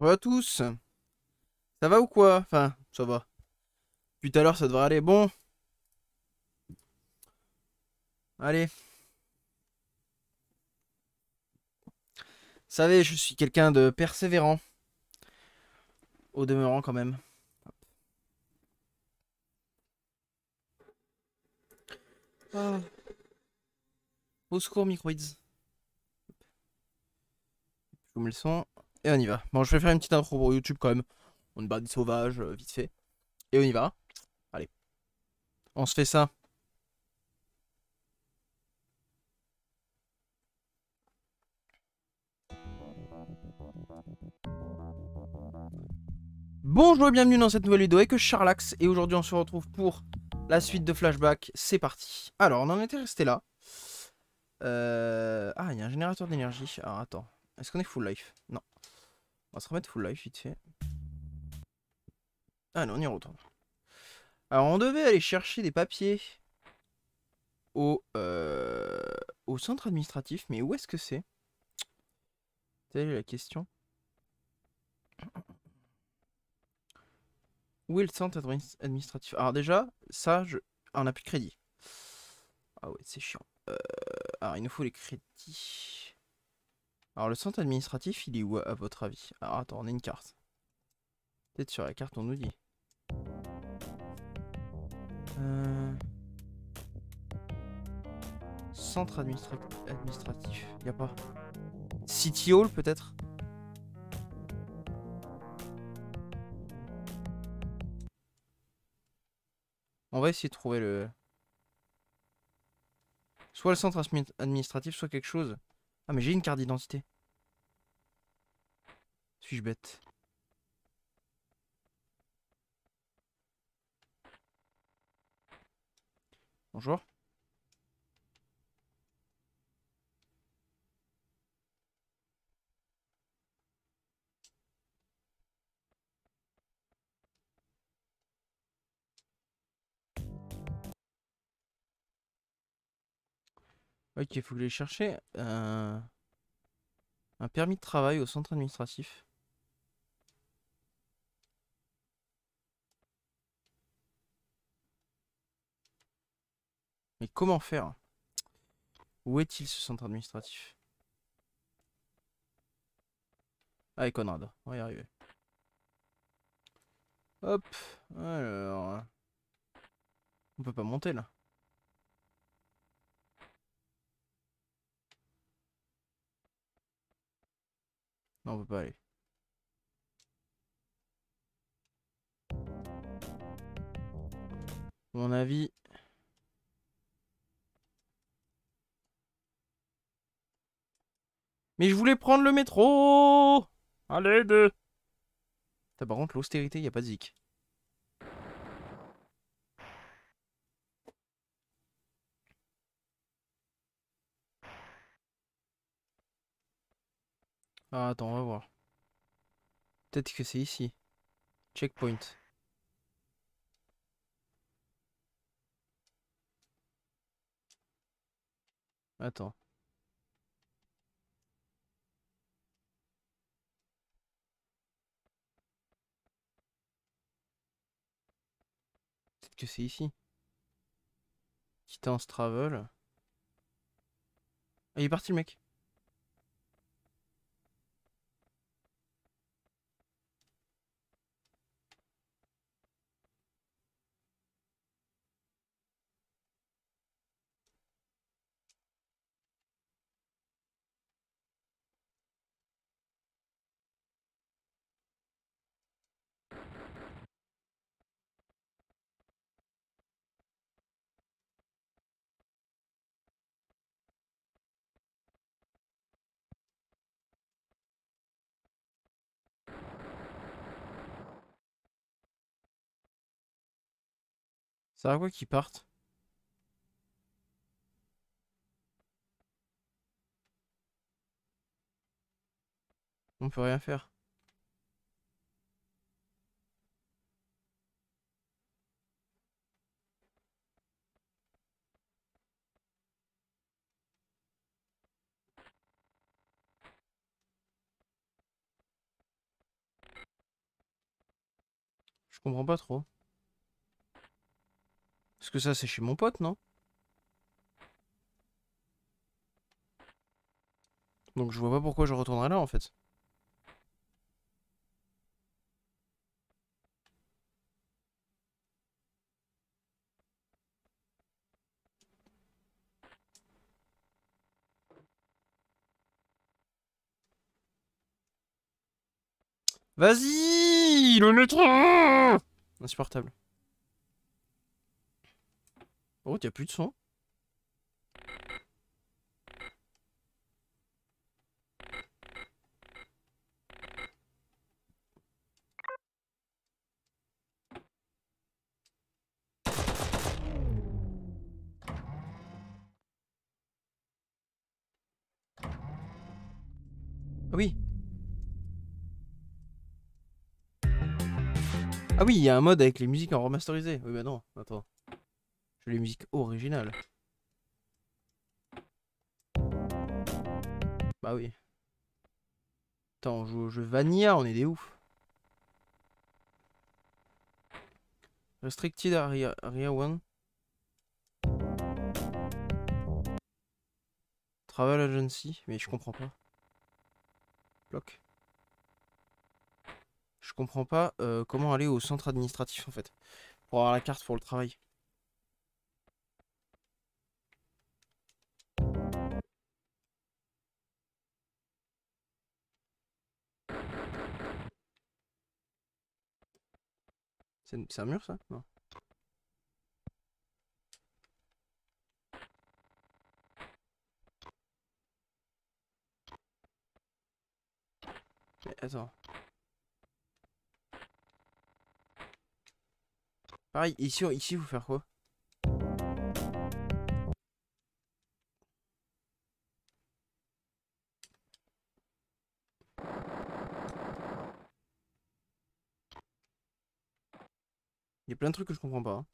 Bonjour à tous. Ça va ou quoi? Enfin, ça va. Puis tout à l'heure, ça devrait aller. Bon. Allez. Vous savez, je suis quelqu'un de persévérant. Au demeurant, quand même. Ah. Au secours, microids. Je vous mets le son. Et on y va. Bon, je vais faire une petite intro pour YouTube quand même. On bat des sauvages, euh, vite fait. Et on y va. Allez. On se fait ça. Bonjour et bienvenue dans cette nouvelle vidéo avec Charlax. Et aujourd'hui, on se retrouve pour la suite de Flashback. C'est parti. Alors, on en était resté là. Euh... Ah, il y a un générateur d'énergie. Alors, attends. Est-ce qu'on est full life? Non. On va se remettre full life vite fait. Allez, on y retourne. Alors, on devait aller chercher des papiers au, euh, centre administratif, mais où est-ce que c'est? Telle est la question. Où est le centre administratif? Alors déjà, ça, je... on n'a plus de crédit. Ah ouais, c'est chiant. Euh, alors, il nous faut les crédits. Alors le centre administratif, il est où à votre avis? Alors attends, on a une carte. Peut-être sur la carte, on nous dit. Euh... Centre administratif, il a pas. City Hall peut-être? On va essayer de trouver le... Soit le centre administratif, soit quelque chose. Ah mais j'ai une carte d'identité. Suis-je bête? Bonjour. Ok, il faut que les chercher. Euh, un permis de travail au centre administratif. Mais comment faire? Où est-il ce centre administratif? Allez Conrad, on va y arriver. Hop, alors... On peut pas monter là. Non, on peut pas aller. mon avis... Mais je voulais prendre le métro Allez, deux Par contre, l'austérité, il n'y a pas de zik. Ah, attends, on va voir. Peut-être que c'est ici. Checkpoint. Attends. Peut-être que c'est ici. Quittance travel. Ah, il est parti le mec. Ça à quoi qu'ils partent? On peut rien faire. Je comprends pas trop. Parce que ça, c'est chez mon pote, non? Donc je vois pas pourquoi je retournerais là, en fait. Vas-y Le neutron Insupportable. Oh, t'as plus de son Ah oui Ah oui, il y a un mode avec les musiques en remasterisé. Oui, bah non, attends. Les musiques originales. Bah oui. Attends, on joue au jeu Vanilla, on est des ouf. Restricted Area, area 1. Travel Agency, mais je comprends pas. Bloc. Je comprends pas euh, comment aller au centre administratif en fait. Pour avoir la carte pour le travail. C'est un mur ça? Non. Mais attends. Pareil, ici, ici, vous faire quoi? Il y a plein de trucs que je comprends pas. Hein.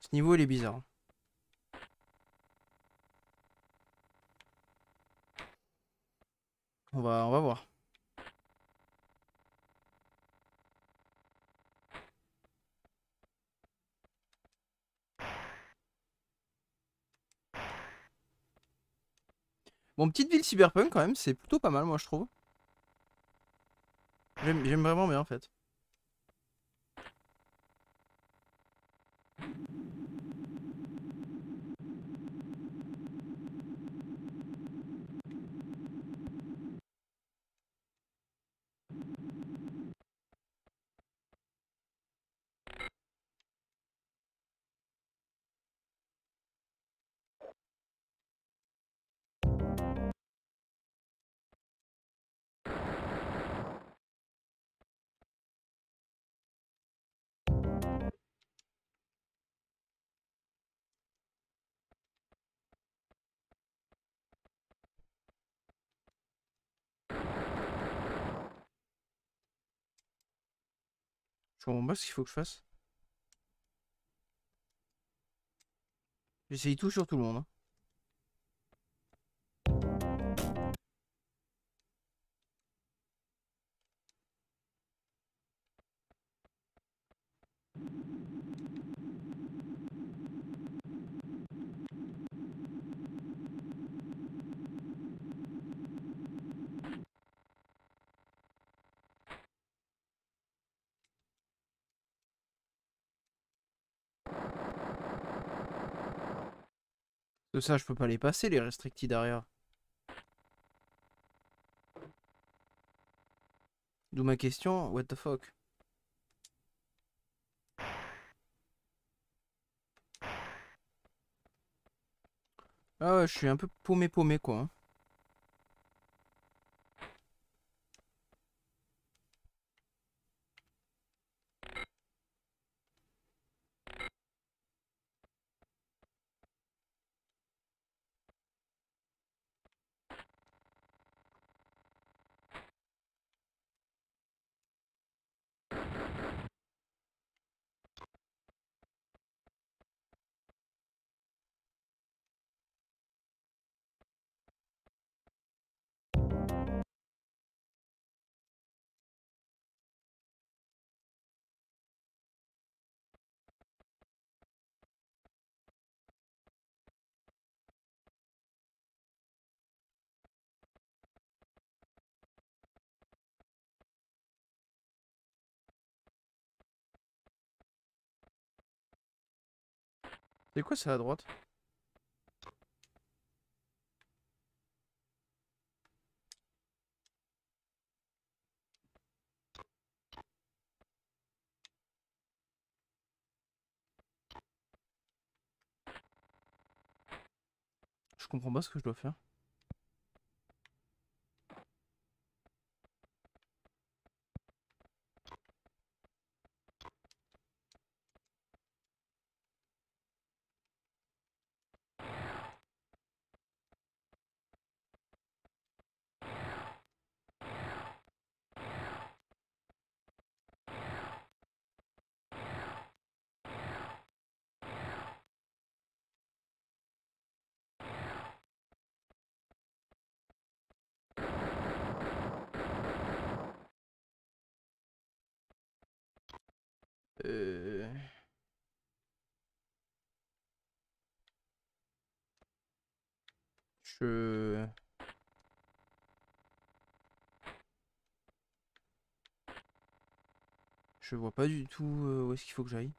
Ce niveau, il est bizarre. On va, on va voir. Bon, petite ville cyberpunk quand même, c'est plutôt pas mal, moi je trouve. J'aime vraiment bien en fait. Je comprends pas ce qu'il faut que je fasse. J'essaye tout sur tout le monde. Hein. Ça, je peux pas les passer, les restricted derrière. D'où ma question, what the fuck? Ah ouais, je suis un peu paumé paumé quoi. Hein. C'est quoi ça à droite? Je comprends pas ce que je dois faire. Euh... Je... Je vois pas du tout euh, où est-ce qu'il faut que j'aille.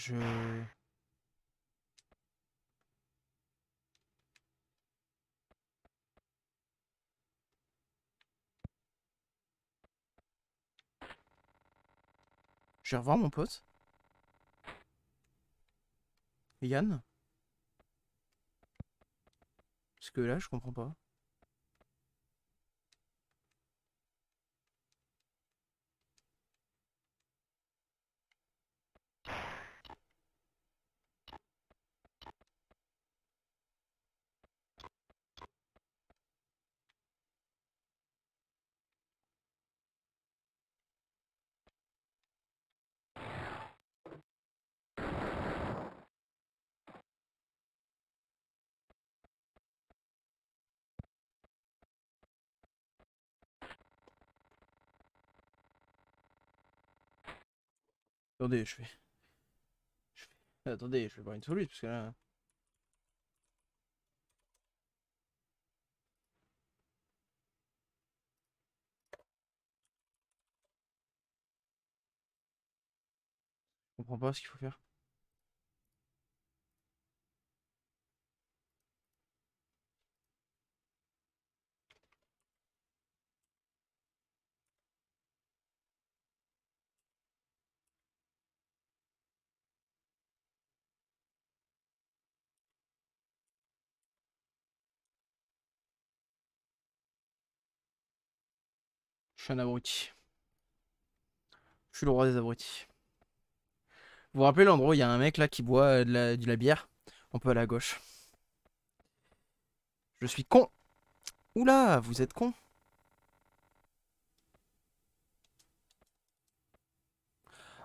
Je... Vais revoir mon pote. Yann. Parce que là, je comprends pas. Attendez, je fais... je. Attendez, je vais voir une solution parce que là... Je comprends pas ce qu'il faut faire. Je suis un abruti. Je suis le roi des abrutis. Vous vous rappelez l'endroit où il y a un mec là qui boit euh, de la, bière On peut aller à gauche. Je suis con. Oula, vous êtes con.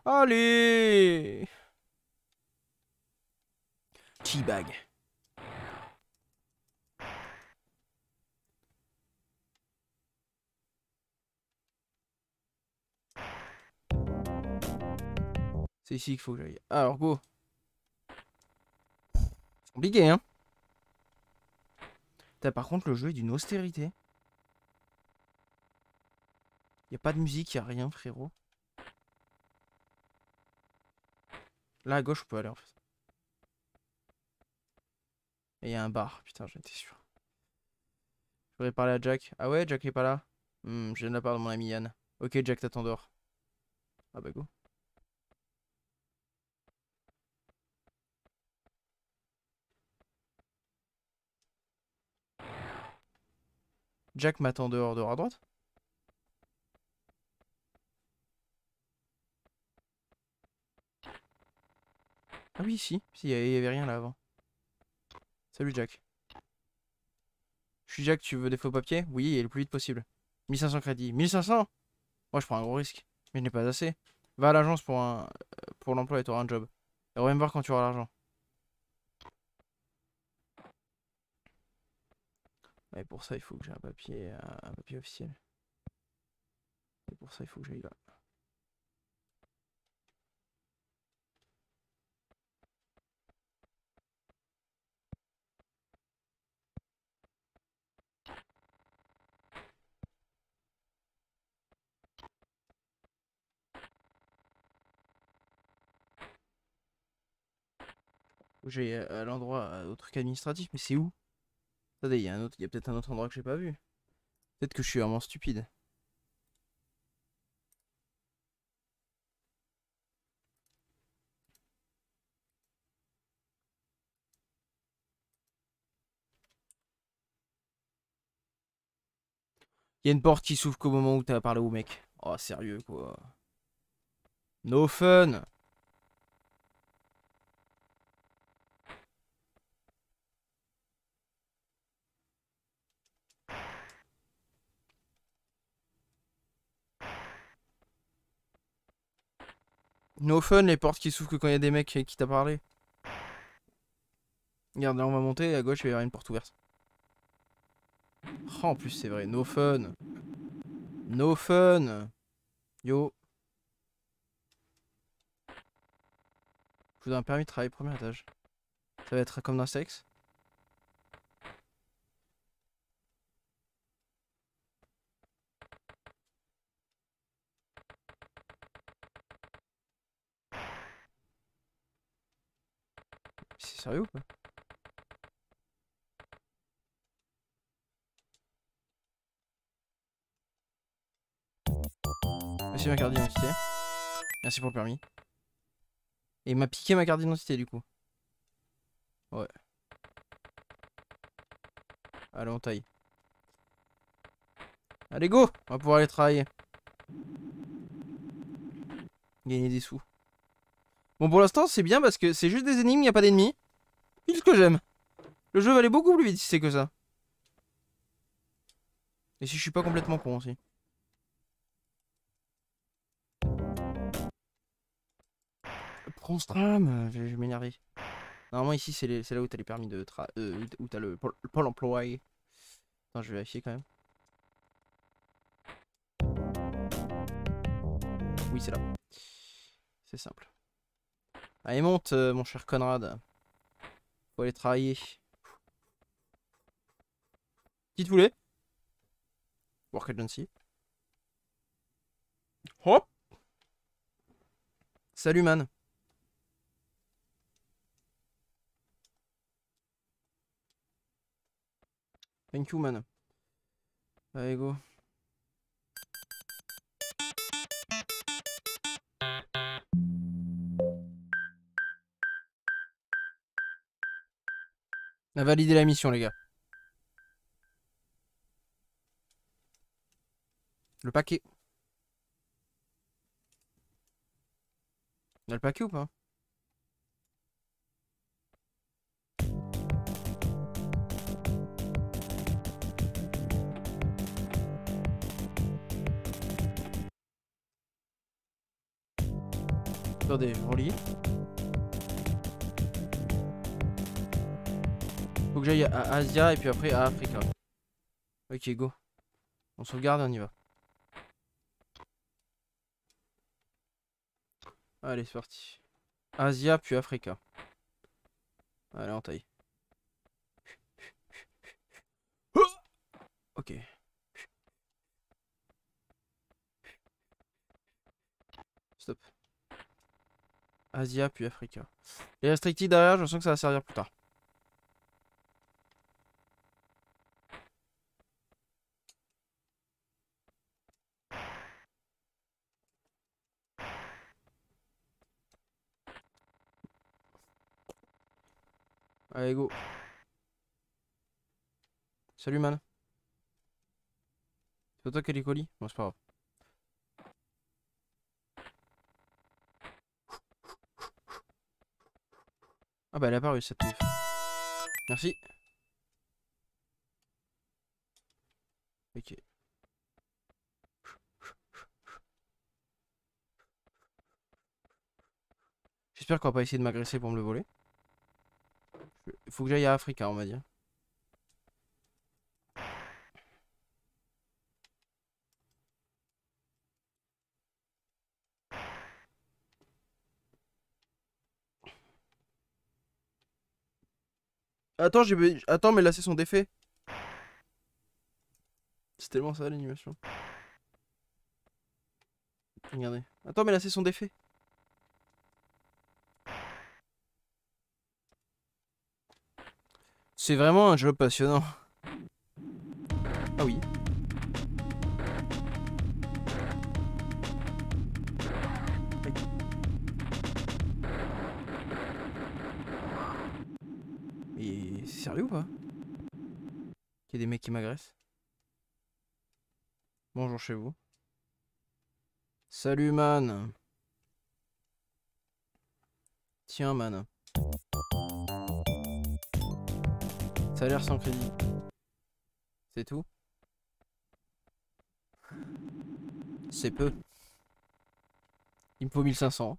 Allez Teabag. C'est ici qu'il faut que j'aille. Alors, go. Compliqué, hein Putain, Par contre, le jeu est d'une austérité. Y a pas de musique, y a rien, frérot. Là, à gauche, on peut aller, en fait. Et y a un bar. Putain, j'en étais sûr. Je voudrais parler à Jack. Ah ouais, Jack est pas là Hmm, Je viens de la part de mon ami Yann. Ok, Jack, t'attends dehors. Ah bah go. Jack m'attend dehors, dehors à droite. Ah oui, si. Si, il y avait rien là avant. Salut Jack. Je suis Jack, tu veux des faux papiers? Oui, et le plus vite possible. 1500 crédits. 1500 Moi, je prends un gros risque. Mais je n'ai pas assez. Va à l'agence pour un pour l'emploi et tu auras un job. Et reviens me voir quand tu auras l'argent. Et pour ça, il faut que j'ai un papier, euh, un, papier officiel. Et pour ça, il faut que j'aille là. J'ai à l'endroit, euh, au truc administratif, mais c'est où? Attendez, il y a, autre- a peut-être un autre endroit que j'ai pas vu. Peut-être que je suis vraiment stupide. Il y a une porte qui s'ouvre qu'au moment où t'as parlé au mec. Oh, sérieux, quoi. No fun No fun, les portes qui s'ouvrent que quand il y a des mecs qui t'a parlé. Regarde, là on va monter, à gauche il va y avoir une porte ouverte. Oh, en plus c'est vrai, no fun. No fun. Yo. Je voudrais un permis de travail premier étage. Ça va être comme dans sexe. C'est sérieux ou quoi Merci ma carte d'identité. Merci pour le permis. Et il m'a piqué ma carte d'identité du coup. Ouais. Allez, on taille. Allez, go On va pouvoir aller travailler. Gagner des sous. Bon, pour l'instant, c'est bien parce que c'est juste des énigmes, il n'y a pas d'ennemis. C'est ce que j'aime. Le jeu va aller beaucoup plus vite si c'est que ça. Et si je suis pas complètement con aussi. Euh, je vais m'énerver. Normalement ici c'est là où t'as les permis de tra... Euh, où t'as le pôle, le pôle. Attends, je vais vérifier quand même. Oui, c'est là. C'est simple. Allez, monte, euh, mon cher Conrad. Faut aller travailler. Petite foulée. Work agency. Hop Salut, man. Thank you, man. Allez, go. On a validé la mission, les gars. Le paquet. On a le paquet ou pas? Attendez, je. Faut que j'aille à Asia et puis après à Africa. Ok, go. On sauvegarde et on y va. Allez, c'est parti. Asia puis Africa. Allez, on taille. Ok. Stop. Asia puis Africa. Les restricted derrière, je sens que ça va servir plus tard. Allez, go. Salut, man. C'est toi qui as les colis? Bon, c'est pas grave. Ah bah elle a apparu cette meuf. Merci. Ok. J'espère qu'on va pas essayer de m'agresser pour me le voler. Il faut que j'aille à Africa, on va dire. Attends, j'ai... Attends, mais là c'est son défait. C'est tellement ça l'animation. Regardez. Attends, mais là c'est son défait. C'est vraiment un job passionnant. Ah oui. Mais c'est sérieux ou pas? Qu'il y a des mecs qui m'agressent Bonjour chez vous. Salut man. Tiens man. Salaire sans crédit. C'est tout? C'est peu. Il me faut 1500.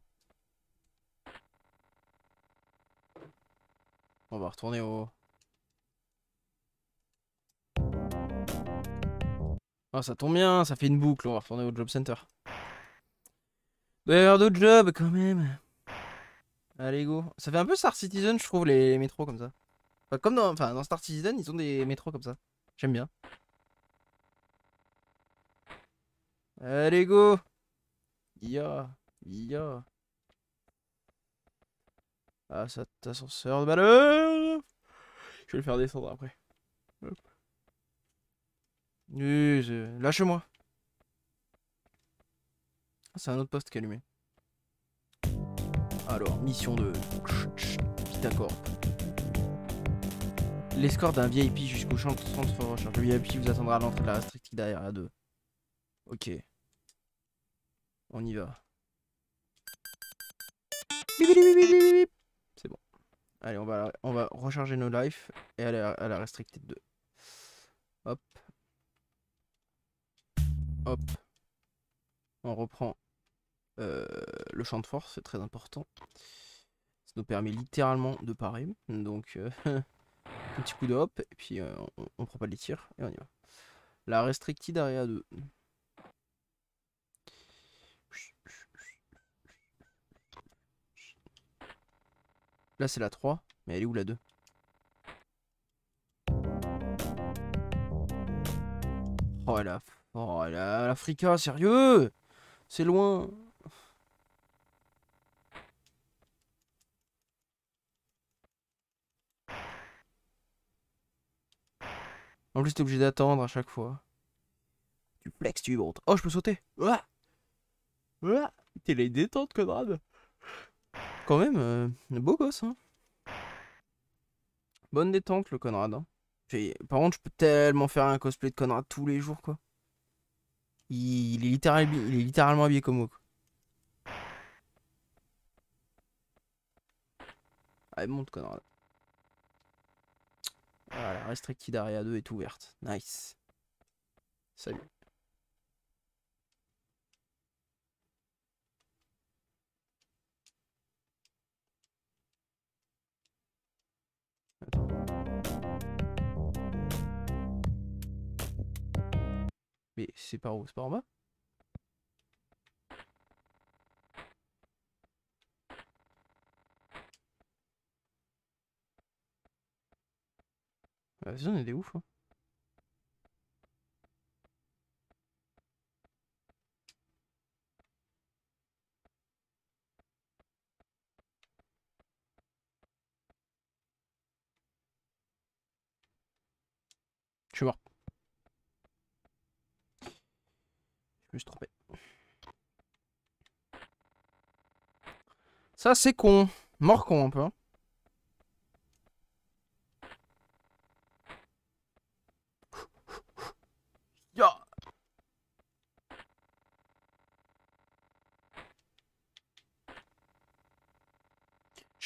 On va retourner au... Ah, ça tombe bien, ça fait une boucle, on va retourner au job center. Il doit y avoir d'autres jobs quand même. Allez, go. Ça fait un peu Star Citizen, je trouve, les, métros comme ça. Comme dans, enfin, dans Star Citizen, ils ont des métros comme ça. J'aime bien. Allez, go. Ya, ya. Ah, cet ascenseur de malheur Je vais le faire descendre après. Lâche-moi. Ah, C'est un autre poste qui est allumé. Alors, mission de Pitacorp. L'escorte d'un VIP jusqu'au champ de recherche. Le VIP vous attendra à l'entrée de la restrictive derrière à 2. Ok. On y va. C'est bon. Allez, on va, on va recharger nos lives et aller à, à la restricted 2. Hop. Hop. On reprend euh, le champ de force, c'est très important. Ça nous permet littéralement de parer. Donc, euh, un petit coup de hop, et puis euh, on, prend pas les tirs, et on y va. La restricted area 2. Là, c'est la 3, mais elle est où la 2 Oh la, oh la, l'Africa, sérieux? C'est loin. En plus, t'es obligé d'attendre à chaque fois. Tu flexes, tu montes. Oh, je peux sauter. Ouah Ouah T'es les détente, Conrad. Quand même, euh, beau gosse, hein. Bonne détente, le Conrad. hein. Par contre, je peux tellement faire un cosplay de Conrad tous les jours, quoi. Il, il est, littéralement, il est littéralement habillé comme moi. quoi. Allez, monte, Conrad. Voilà, Restricted Area 2 est ouverte. Nice. Salut. Mais c'est par où? C'est par en bas? Ah, Vas-y, on est des ouf. hein. Je suis mort. Je me suis trompé. Ça, c'est con. Mort con un peu. hein.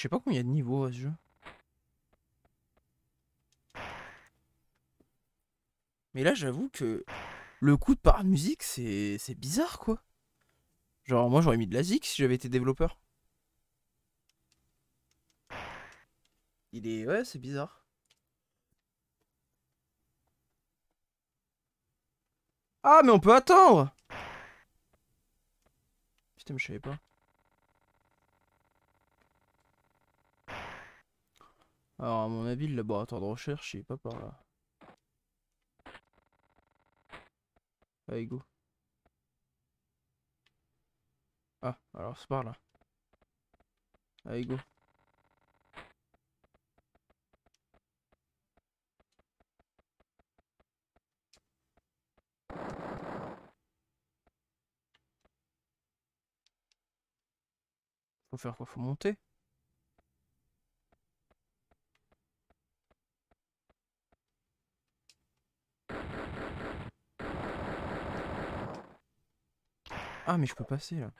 Je sais pas combien il y a de niveaux à ce jeu. Mais là, j'avoue que le coup de par musique, c'est c'est bizarre quoi. Genre, moi j'aurais mis de la zik si j'avais été développeur. Il est. Ouais, c'est bizarre. Ah, mais on peut attendre Putain, mais je savais pas. Alors à mon avis le laboratoire de recherche il est pas par là. Allez go. Ah alors c'est par là. Allez go. Faut faire quoi? Faut monter? Ah mais je peux passer là.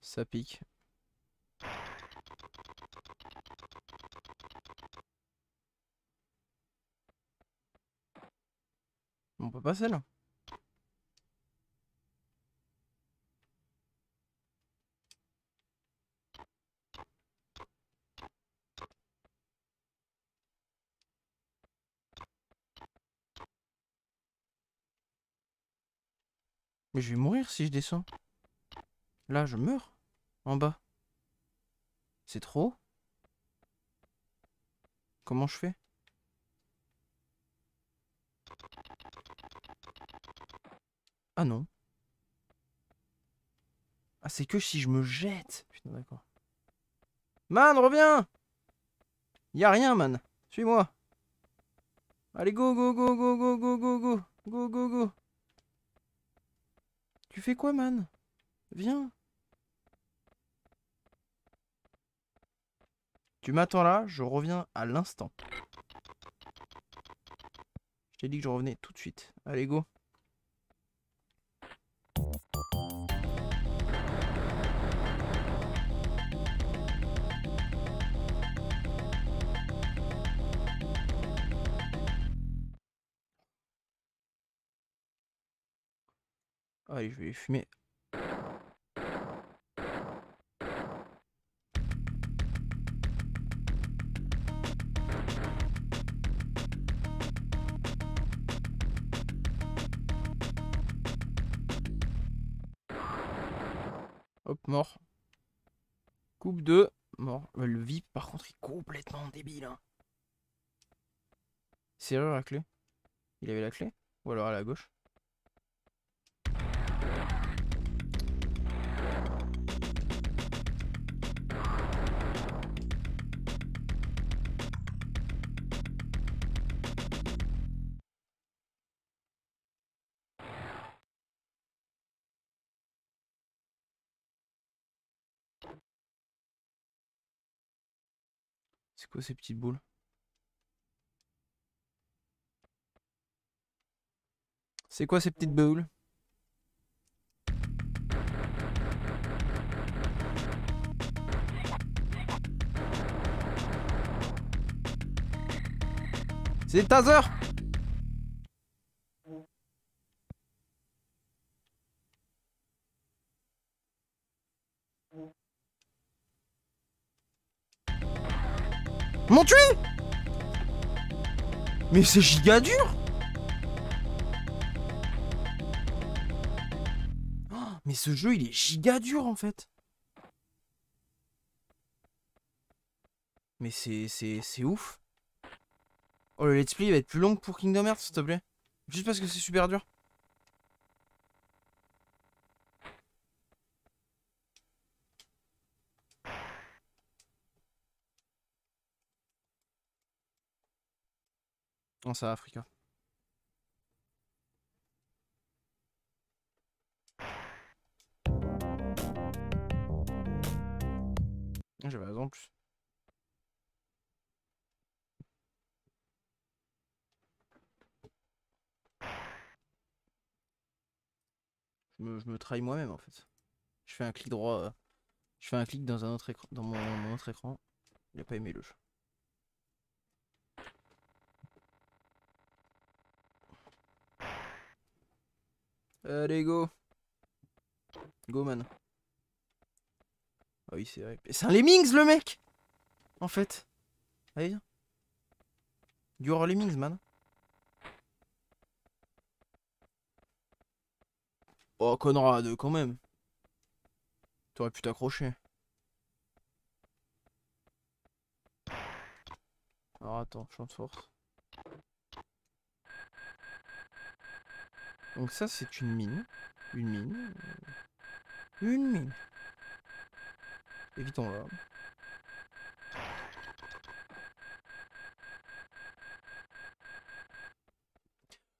Ça pique. On peut passer là. Mais je vais mourir si je descends. Là, je meurs. En bas. C'est trop Comment je fais? Ah non. Ah, c'est que si je me jette. Putain, d'accord. Man, reviens Y a rien, man. Suis-moi. Allez, go, go, go, go, go, go, go, go. Go, go, go. Tu fais quoi, man? Viens. Tu m'attends là, je reviens à l'instant. Je t'ai dit que je revenais tout de suite. Allez, go. Allez, je vais fumer. Hop, mort. Coupe 2, mort. Le VIP, par contre, est complètement débile. Hein. Serrure la clé. Il avait la clé? Ou alors à la gauche? C'est quoi ces petites boules? C'est quoi ces petites boules? C'est des tasers Mais c'est giga dur. Oh, Mais ce jeu il est giga dur en fait. Mais c'est c'est ouf. Oh le let's play va être plus long pour Kingdom Hearts s'il te plaît. Juste parce que c'est super dur Non, ça, Africa. J'avais raison en plus. Je me, je me trahis moi-même en fait. Je fais un clic droit. Euh, je fais un clic dans un autre écran. Dans mon, mon autre écran. Il a pas aimé le jeu. Allez, go. Go, man. Ah oui, c'est vrai. C'est un Lemmings, le mec En fait. Allez, viens. Du horror Lemmings, man. Oh, Conrad, quand même. T'aurais pu t'accrocher. Alors attends, chante force. Donc ça, c'est une mine. Une mine. Une mine. Évitons-la.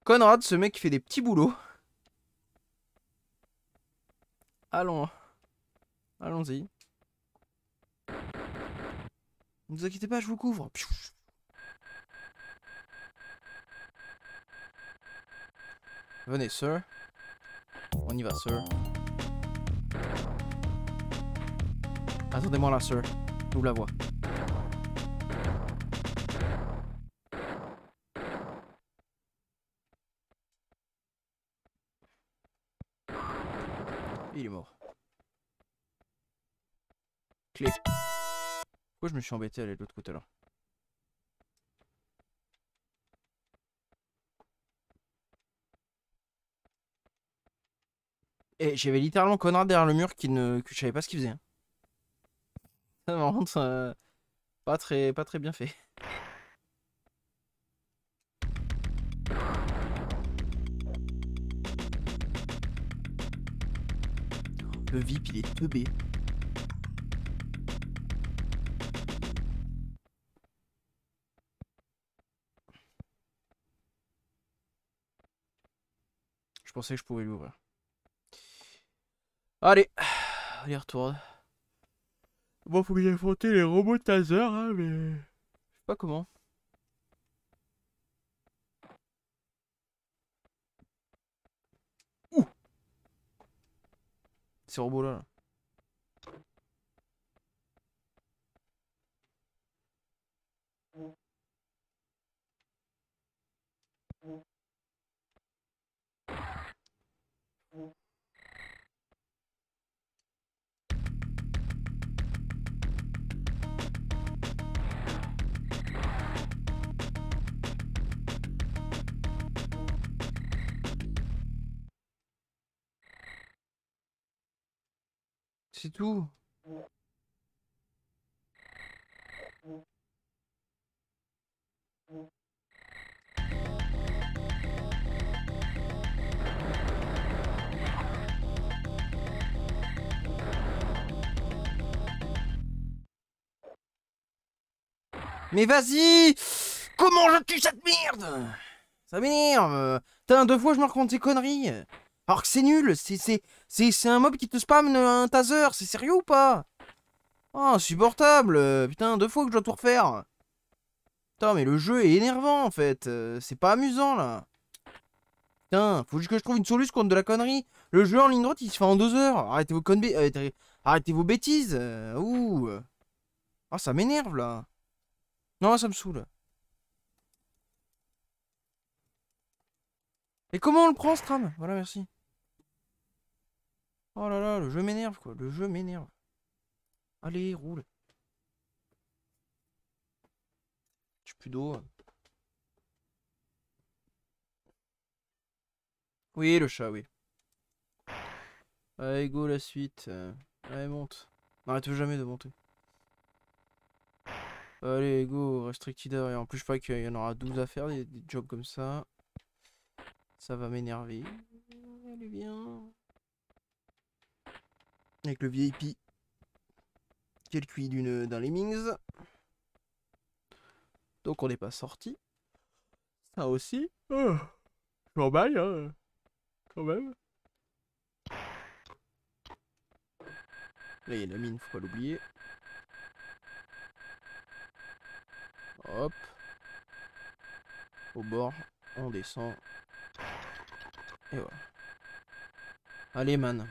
Conrad, ce mec qui fait des petits boulots. Allons. Allons-y. Ne vous inquiétez pas, je vous couvre. Venez, sir. On y va, sir. Attendez-moi là, sir. J'ouvre la voie. Il est mort. Clé. Pourquoi je me suis embêté à aller de l'autre côté là? Et j'avais littéralement Conrad derrière le mur qui ne... que je savais pas ce qu'il faisait. Hein. Ça me rend euh, pas, très... pas très bien fait. Le VIP il est teubé. Je pensais que je pouvais l'ouvrir. Allez, allez retourne. Bon, faut que j'aille affronter les robots taser, hein, mais... Je sais pas comment. Ouh Ces robots-là, là. C'est tout. Mais vas-y! Comment je tue cette merde? Ça m'énerve! Putain, deux fois je me raconte ces conneries Alors que c'est nul C'est un mob qui te spam un taser, c'est sérieux ou pas? Oh, insupportable Putain, deux fois que je dois tout refaire. Putain, mais le jeu est énervant, en fait euh, C'est pas amusant, là. Putain, faut juste que je trouve une solution contre de la connerie. Le jeu en ligne droite, il se fait en deux heures. Arrêtez vos conneries... Euh, arrêtez vos bêtises euh, Ouh. Ah, ça m'énerve, là. Non, ça me saoule. Et comment on le prend, ce tram? Voilà, merci. Oh là là, le jeu m'énerve quoi, le jeu m'énerve. Allez, roule. J'ai plus d'eau. Oui, le chat, oui. Allez, go la suite. Allez, monte. N'arrête jamais de monter. Allez, go, restricted Et en plus, je crois qu'il y en aura 12 à faire, des, des jobs comme ça. Ça va m'énerver. Allez, viens. Avec le VIP. Quel cuit d'un Lemmings. Donc on n'est pas sorti. Ça aussi. Oh, je m'emballe, hein. Quand même. Là, il y a la mine, faut pas l'oublier. Hop. Au bord, on descend. Et voilà. Allez, man.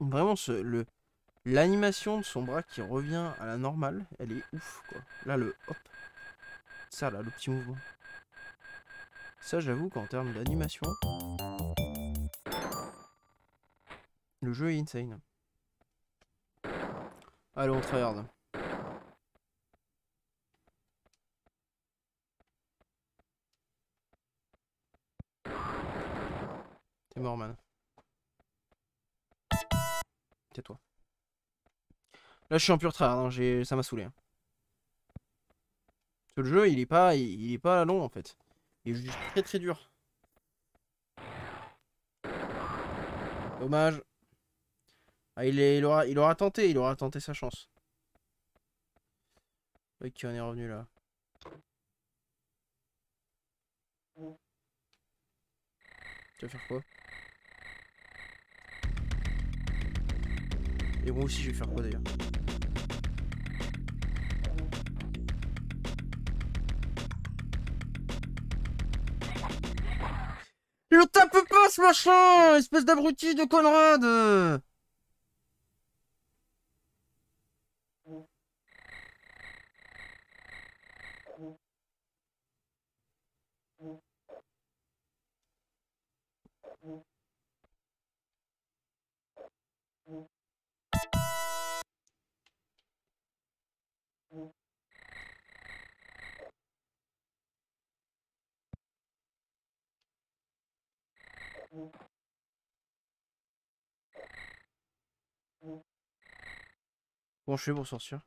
Vraiment, ce, le, l'animation de son bras qui revient à la normale, elle est ouf, quoi. Là, le hop. Ça, là, le petit mouvement. Ça, j'avoue qu'en termes d'animation, le jeu est insane. Allez, on regarde. T'es mort, man. Toi Là, je suis en pur tryhard, hein, ça m'a saoulé. Hein. le jeu, il est pas, il, est pas long en fait. Il est juste très très dur. Dommage. Ah, il, est, il, aura, il aura tenté, il aura tenté sa chance. Ok, on est revenu là. Tu vas faire quoi? Et moi aussi je vais faire quoi d'ailleurs Le tape pas ce machin Espèce d'abruti de Conrad Bon, je fais pour sortir?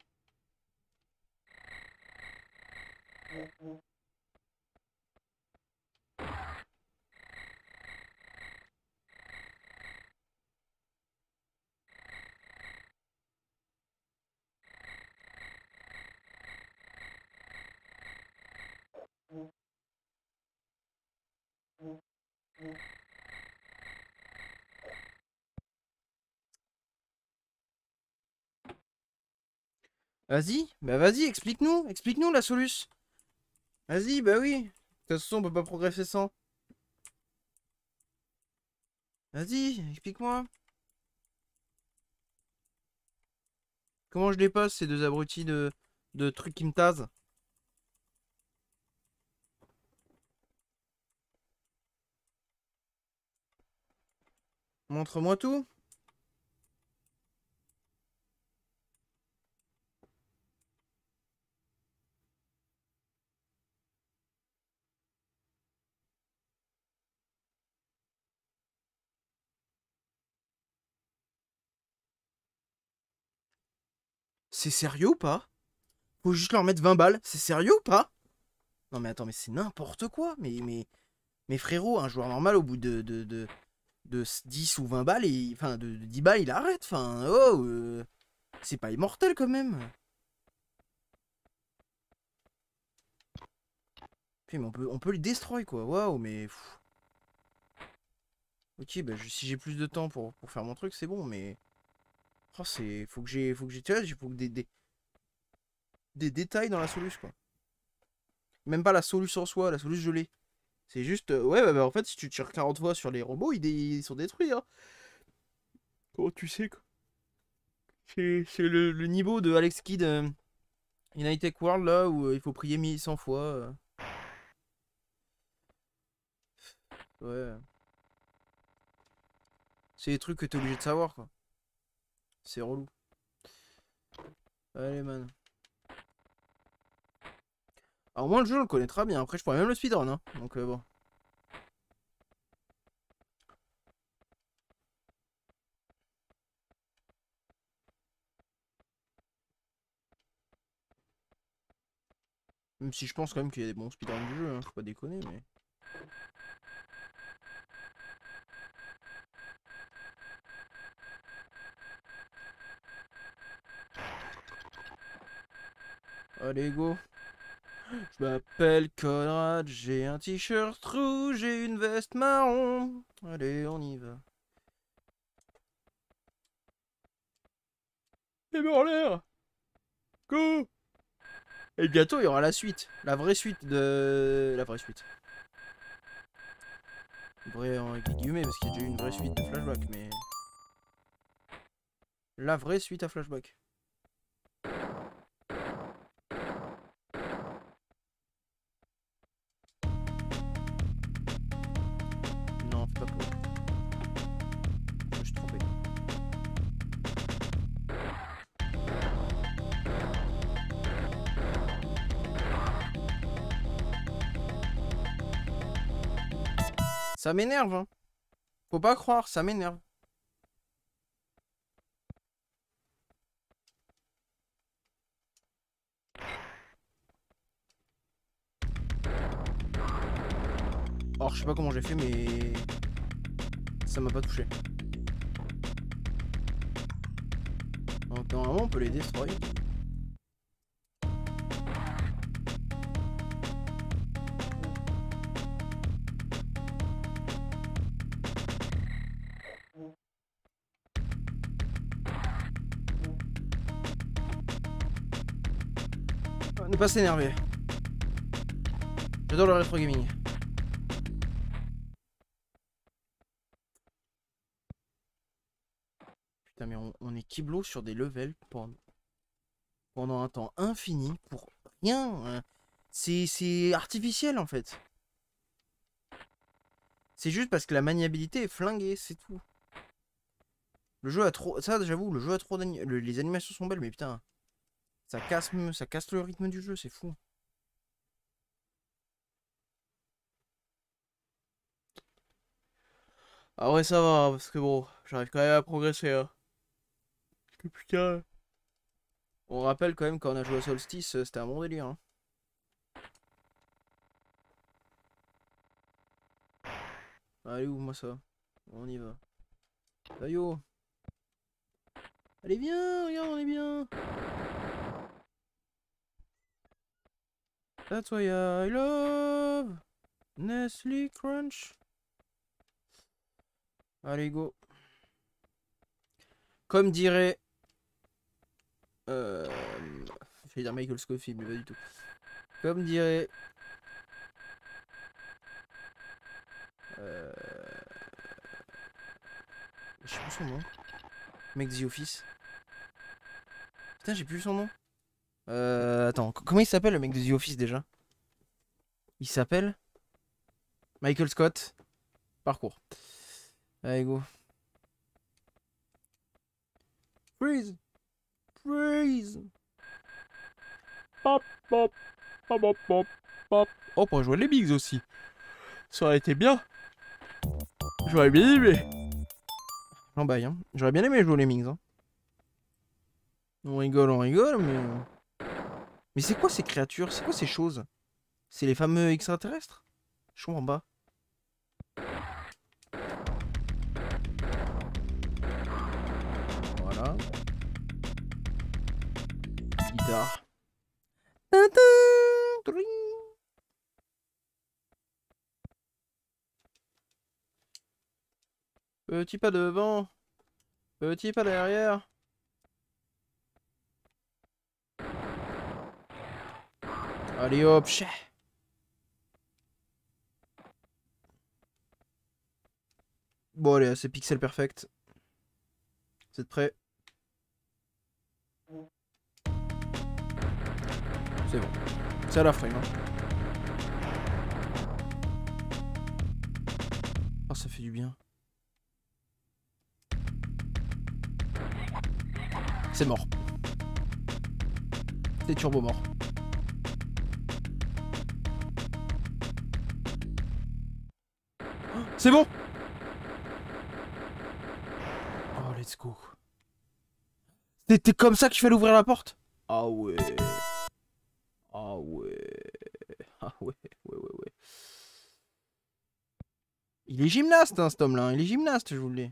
Vas-y, bah vas-y, explique-nous, explique-nous la soluce. Vas-y, bah oui. De toute façon, on peut pas progresser sans. Vas-y, explique-moi. Comment je dépasse ces deux abrutis de, de trucs qui me tasent? Montre-moi tout. C'est sérieux ou pas? Faut juste leur mettre 20 balles. C'est sérieux ou pas? Non mais attends, mais c'est n'importe quoi. Mais, mais, mais frérot, un joueur normal au bout de, de, de, de 10 ou 20 balles, et, enfin de, 10 balles, il arrête. Enfin, oh, euh, c'est pas immortel quand même. Puis mais on peut, on peut le destroy quoi. Waouh, mais... Ok, bah si j'ai plus de temps pour, pour faire mon truc, c'est bon, mais... Oh, c'est... Faut que j'ai... Faut que j'ai... Faut que des, des... Détails dans la solution, quoi. Même pas la solution en soi, la solution gelée. C'est juste... Euh, ouais, bah, bah, en fait, si tu tires 40 fois sur les robots, ils, sont détruits, hein. Comment tu sais, quoi C'est le, niveau de Alex Kidd... Euh, United World, là, où euh, il faut prier 1100 fois. Ouais. C'est des trucs que t'es obligé de savoir, quoi. C'est relou. Allez, man. Alors, moi, le jeu, on le connaît très bien. Après, je pourrais même le speedrun, hein. Donc, euh, bon. Même si je pense quand même qu'il y a des bons speedruns du jeu, hein. Faut pas déconner, mais... Allez, go. Je m'appelle Conrad, j'ai un t-shirt rouge et une veste marron. Allez, on y va. Et en l'air Go Et bientôt, il y aura la suite. La vraie suite de... La vraie suite. Vrai en guillemets, parce qu'il y a déjà eu une vraie suite de flashback, mais... La vraie suite à flashback. Ça m'énerve, hein. Faut pas croire, ça m'énerve. Alors, je sais pas comment j'ai fait, mais... Ça m'a pas touché. Donc normalement on peut les destroy. Pas s'énerver. J'adore le rétro gaming. Putain mais on, est kiblo sur des levels pendant, pendant un temps infini pour rien. hein. C'est artificiel en fait. C'est juste parce que la maniabilité est flinguée, c'est tout. Le jeu a trop... Ça j'avoue, le jeu a trop d'ani- le- Les animations sont belles mais putain... Ça casse, le rythme du jeu, c'est fou. Ah ouais, ça va, parce que bon, j'arrive quand même à progresser. Hein. Que putain. On rappelle quand même quand on a joué à Solstice, euh, c'était un bon délire. Hein. Allez où moi ça On y va. Allez yo Allez viens, regarde on est bien That's why I love Nestle Crunch. Allez, go. Comme dirait. Euh. Je vais dire Michael Scofield, mais pas du tout. Comme dirait. Euh... Je sais plus son nom. Mec The Office. Putain, j'ai plus son nom. Euh, attends, comment il s'appelle le mec de The Office déjà? Il s'appelle Michael Scott. Parcours. Allez, go. Freeze Freeze Pop, pop, pop, pop, pop, pop. Oh, pour jouer les Bigs aussi. Ça aurait été bien. J'aurais bien aimé. J'en baille, hein. J'aurais bien aimé jouer les Mings, hein. On rigole, on rigole, mais... mais c'est quoi ces créatures? C'est quoi ces choses? C'est les fameux extraterrestres? Je comprends pas. Voilà. Guitare. Petit pas devant. Petit pas derrière. Allez hop. Bon allez, c'est pixel perfect. Vous êtes prêts? C'est bon. C'est à la frame. Oh, ça fait du bien. C'est mort. C'est turbo mort. C'est bon? Oh, let's go. C'était comme ça qu'il fallait ouvrir la porte? Ah ouais. Ah ouais. Ah ouais, ouais, ouais, ouais. Il est gymnaste, hein, cet homme-là. Il est gymnaste, je vous le dis.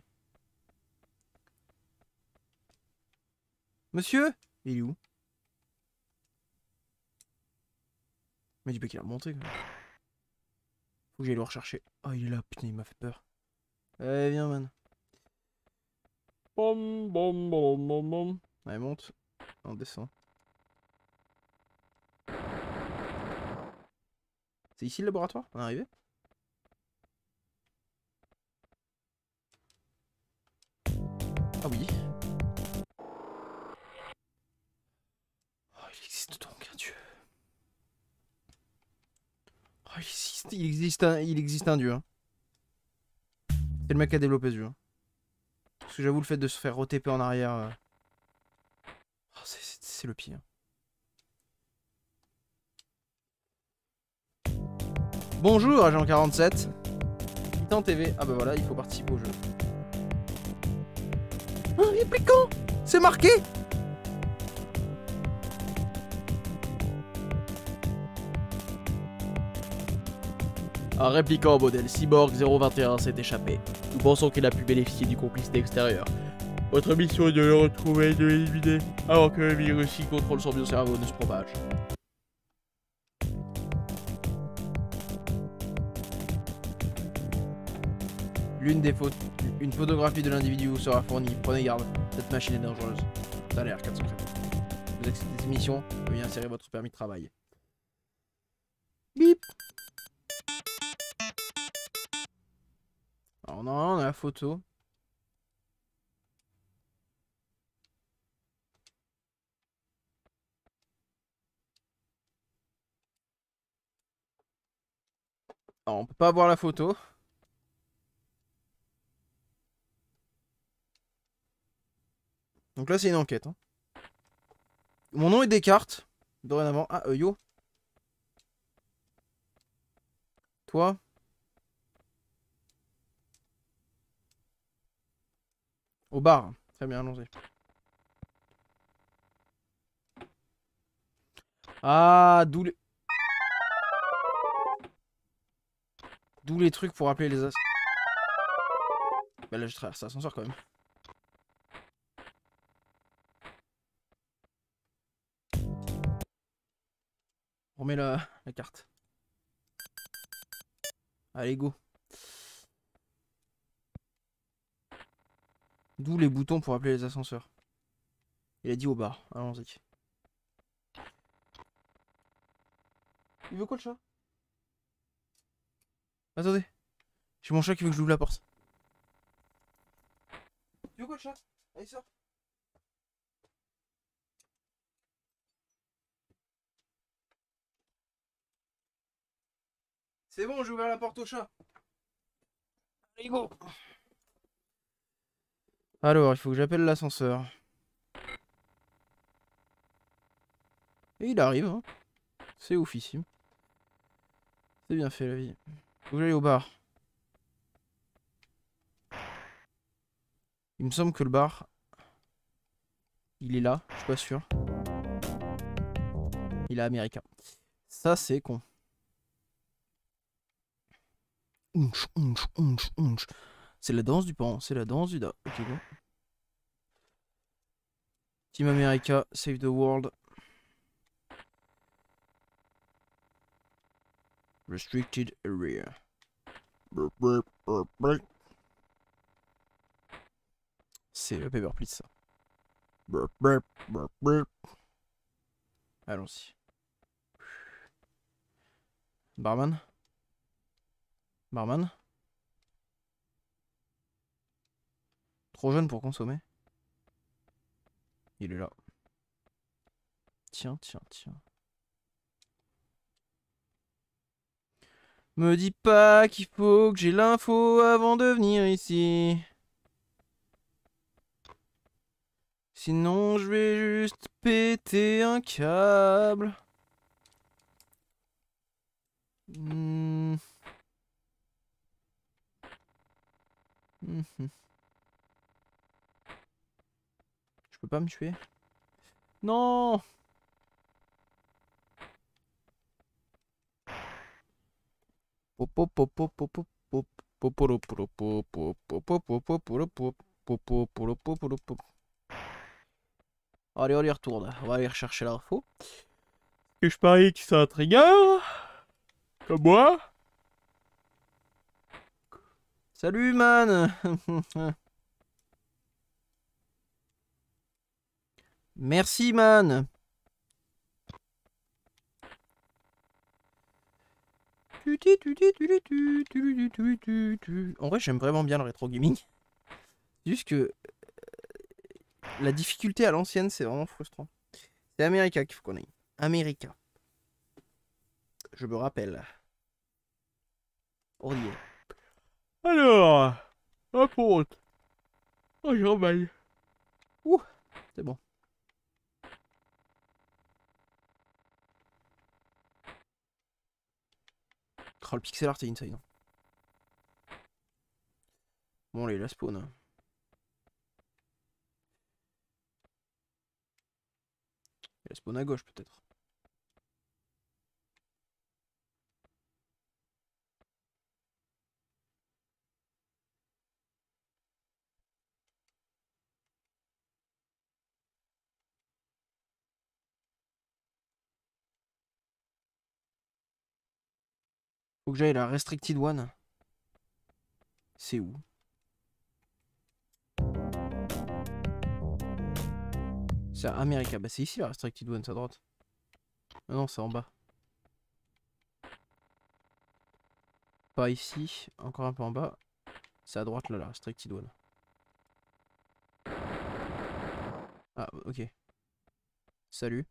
Monsieur? Il est où? Mais dis pas qu'il a remonté. quoi. Faut que j'aille le rechercher. Oh, il est là, putain, il m'a fait peur. Allez, viens, man. Bom, bom, bom, bom, bom. Allez, monte. On descend. C'est ici le laboratoire? On est arrivé? Il existe un, il dieu. hein. C'est le mec qui a développé ce hein. Parce que j'avoue, le fait de se faire OTP en arrière. euh, oh, c'est- le pire. Bonjour, agent 47. Titan TV. Ah bah voilà, il faut participer au jeu. Un répliquant C'est marqué Un répliquant modèle Cyborg 021 s'est échappé. Nous pensons qu'il a pu bénéficier du complicité extérieure. Votre mission est de le retrouver et de l'éliminer avant que le virus qui contrôle son biocerveau ne se propage. L'une des fautes, une photographie de l'individu vous sera fournie. Prenez garde, cette machine est dangereuse. Ça a l'air 4 secrets. Vous acceptez cette mission, veuillez insérer votre permis de travail. Bip On a la photo. On peut pas voir la photo. Donc là, c'est une enquête. hein. Mon nom est Descartes. Dorénavant. Ah, euh, yo. Toi? Au bar. Très bien, allons-y. Ah, d'où les... D'où les trucs pour appeler les as... Bah là, je traverse l'ascenseur quand même. On remet la, la carte. Allez, go. D'où les boutons pour appeler les ascenseurs. Il a dit au bar. Allons-y. Il veut quoi le chat? Attendez. J'ai mon chat qui veut que je l'ouvre la porte. Il veut quoi le chat? Allez, sors. C'est bon, j'ai ouvert la porte au chat. Allez, go. Alors, il faut que j'appelle l'ascenseur. Et il arrive, hein. C'est oufissime. C'est bien fait la vie. Faut que j'aille au bar. Il me semble que le bar... Il est là, je suis pas sûr. Il est américain. Ça, c'est con. C'est la danse du pan, c'est la danse du da. Ok. Team America, save the world. Restricted area. C'est le paper please ça. Allons-y. Barman? Barman? Trop jeune pour consommer Il est là. Tiens, tiens, tiens. Me dis pas qu'il faut que j'ai l'info avant de venir ici. Sinon, je vais juste péter un câble. Hmm. Mhm. Je peux pas me tuer? Non Allez, on y retourne. On va aller rechercher l'info. Que je parie que c'est un trigger Comme moi Salut, man Merci, man En vrai, j'aime vraiment bien le rétro gaming. Juste que euh, la difficulté à l'ancienne, c'est vraiment frustrant. C'est America qu'il faut qu'on aille. America. Je me rappelle. On y est. Alors, apôtre. Oh, j'ai. Ouh, c'est bon. Le pixel art est insane. hein. Bon, allez, la spawn. la spawn à gauche, peut-être. Faut que j'aille la Restricted One. C'est où? C'est America. Bah c'est ici la Restricted One, c'est à droite. Ah non, c'est en bas. Pas ici, encore un peu en bas. C'est à droite là, la Restricted One. Ah, ok. Salut.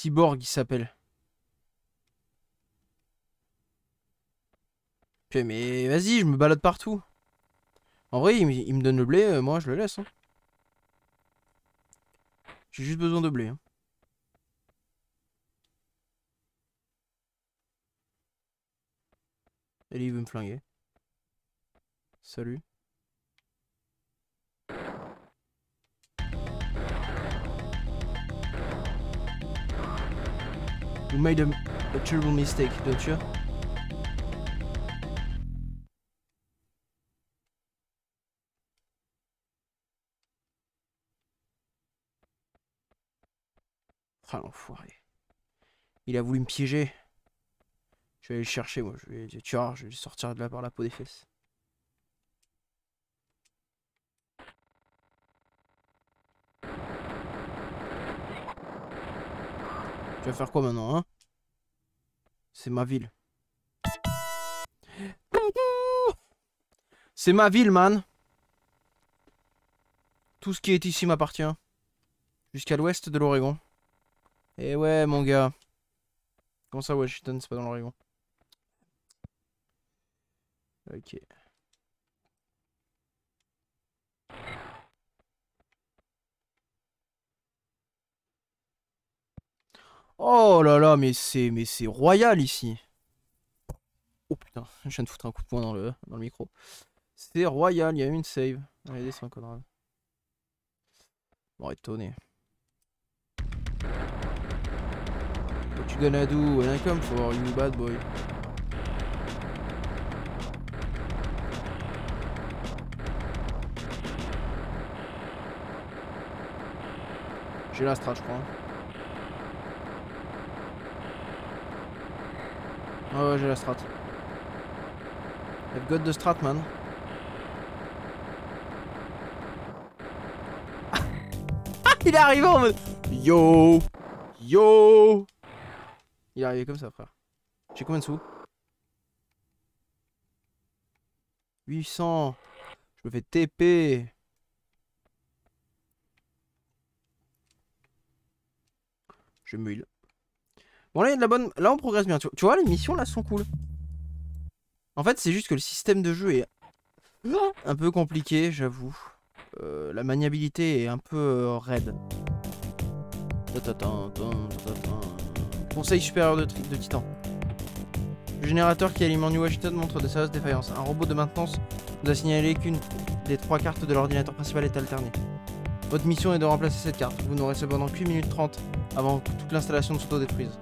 Cyborg, il s'appelle. mais vas-y, je me balade partout. En vrai, il, me donne le blé, euh, moi je le laisse. Hein. J'ai juste besoin de blé. Hein. Il veut me flinguer. Salut. You made a, a terrible mistake, don't you? Ah l'enfoiré. Il a voulu me piéger. Je vais aller le chercher moi. Je vais, tu vois, je vais sortir de là par la peau des fesses. Tu vas faire quoi maintenant, hein? C'est ma ville. C'est ma ville, man. Tout ce qui est ici m'appartient. Jusqu'à l'ouest de l'Oregon. Et ouais, mon gars. Comment ça, Washington, c'est pas dans l'Oregon? Ok. Oh là là, mais c'est mais c'est royal ici. Oh putain, je viens de foutre un coup de poing dans le, dans le micro. C'est royal, il y a une save. Allez, descends, Conrad. Bon, étonné. What you gonna do when I come for you, bad boy? J'ai la strat, je crois. Ah ouais, j'ai la strat. I've got the strat, man. Il est arrivé en mode Yo Yo Il est arrivé comme ça, frère. J'ai combien de sous? 800 Je me fais TP Je me Bon, là, la bonne. Là, on progresse bien. Tu, vois, les missions là sont cool. En fait, c'est juste que le système de jeu est un peu compliqué, j'avoue. Euh, la maniabilité est un peu euh, raide. Conseil supérieur de, Titan. Le générateur qui alimente New Washington montre de sérieuses défaillances. Un robot de maintenance nous a signalé qu'une des trois cartes de l'ordinateur principal est alternée. Votre mission est de remplacer cette carte. Vous n'aurez cependant que 8 minutes 30 avant toute l'installation ne s'auto-détruise.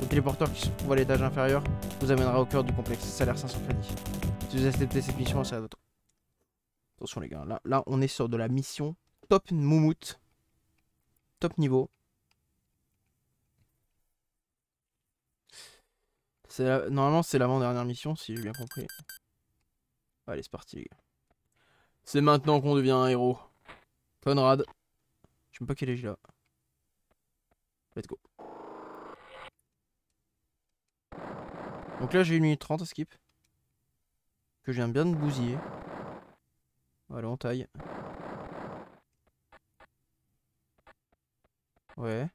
Le téléporteur qui se trouve à l'étage inférieur vous amènera au cœur du complexe. Salaire 500 crédits. Si vous acceptez cette mission, c'est à votre... Attention les gars, là, là on est sur de la mission top moumout. Top niveau. Normalement c'est l'avant-dernière mission si j'ai bien compris. Allez c'est parti les gars. C'est maintenant qu'on devient un héros. Conrad. Je sais pas quel âge il a. Let's go. Donc là j'ai une minute 30 à skip. Que viens bien de bousiller. Voilà on taille. Ouais.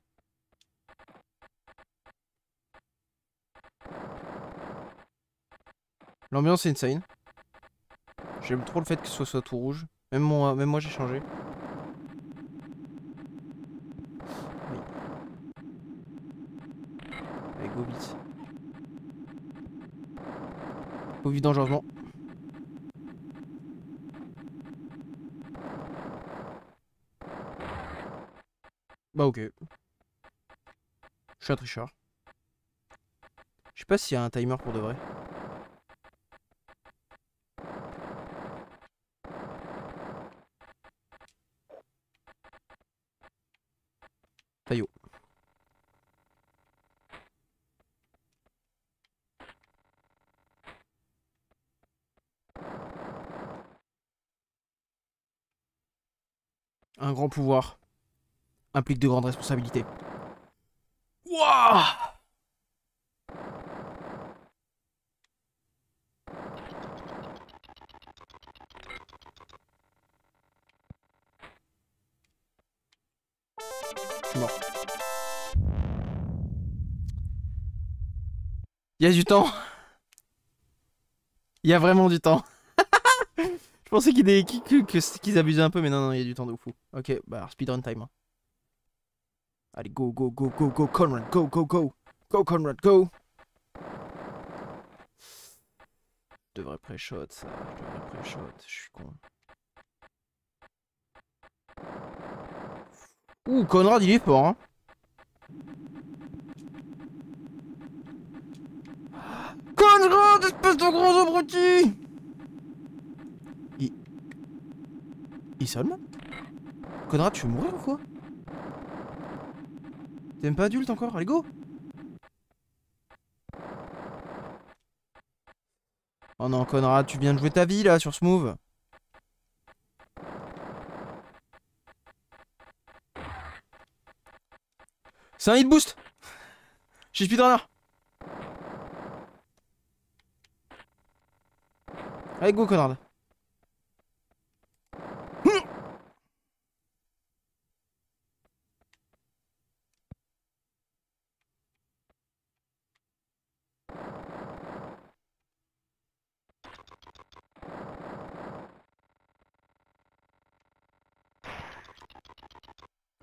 L'ambiance est insane. J'aime trop le fait que ce soit tout rouge. Même moi j'ai changé. go vite. Vivre dangereusement. Bah ok. Je suis un tricheur. Je sais pas s'il y a un timer pour de vrai. Un grand pouvoir implique de grandes responsabilités. Wouah. Il y a du temps. Il y a vraiment du temps. Pensais qu'ils qu'ils abusaient un peu, mais non, non, il y a du temps de fou. Ok, bah alors speedrun time. hein. Allez, go, go, go, go, go, Conrad, go, go, go. Go, Conrad, go. Je devrais pré-shot, ça. Je devrais pré-shot. Je suis con. Ouh, Conrad, il est fort, hein. Conrad, espèce de gros abruti Il Conrad, tu veux mourir ou quoi T'es même pas adulte encore Allez, go Oh non, Conrad, tu viens de jouer ta vie, là, sur ce move. C'est un hit boost suis speedrunner Allez, go, Conrad.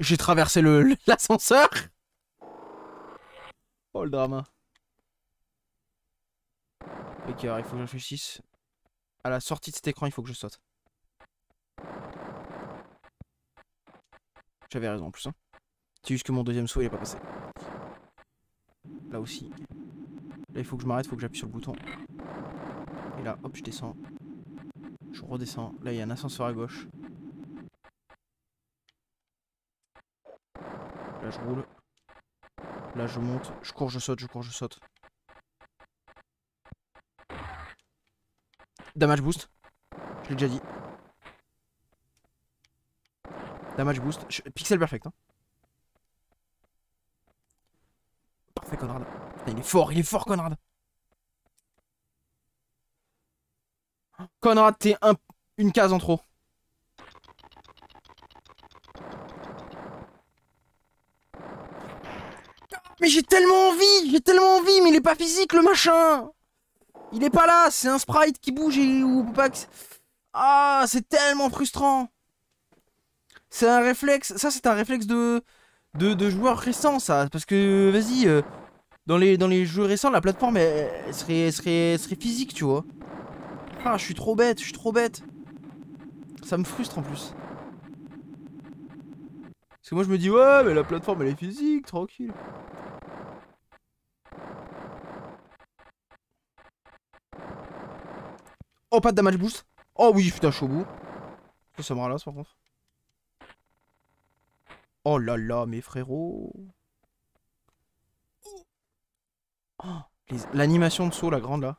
J'ai traversé le l'ascenseur. Oh le drama. Ok, il faut que je réfléchisse. À la sortie de cet écran, il faut que je saute. J'avais raison en plus. Hein. C'est juste que mon deuxième saut il est pas passé. Là aussi. Là il faut que je m'arrête, il faut que j'appuie sur le bouton. Et là, hop, je descends. Je redescends. Là il y a un ascenseur à gauche. Là je roule. Là je monte. Je cours, je saute, je cours, je saute. Damage boost. Je l'ai déjà dit. Damage boost. Pixel perfect. Hein. Parfait, Conrad. Il est fort, il est fort, Conrad. Conrad, t'es un... une case en trop. J'ai tellement envie, j'ai tellement envie, mais il est pas physique le machin. Il est pas là, c'est un sprite qui bouge et ou pas. Ah, c'est tellement frustrant. C'est un réflexe, ça c'est un réflexe de de, de joueurs récents ça, parce que vas-y, euh, dans les dans les jeux récents la plateforme elle, elle serait elle serait physique, tu vois. Ah, je suis trop bête, je suis trop bête. Ça me frustre en plus. Parce que moi je me dis ouais mais la plateforme elle est physique, tranquille. Oh, pas de damage boost. Oh oui, je suis au bout. Ça, me ralasse par contre. Oh là là, mes frérots. Oh, L'animation de saut, la grande là.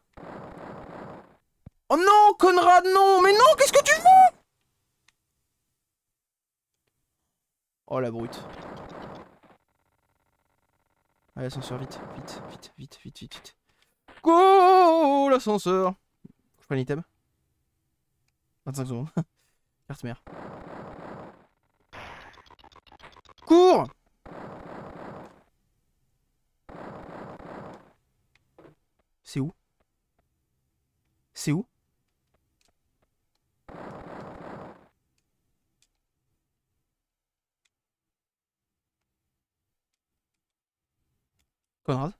Oh non, Conrad, non Mais non, qu'est-ce que tu fais? Oh la brute. Allez, ascenseur, vite, vite, vite, vite, vite, vite, vite. Go l'ascenseur Prends l'item. 25 secondes. Carte mère. Cours C'est où? C'est où? Conrad?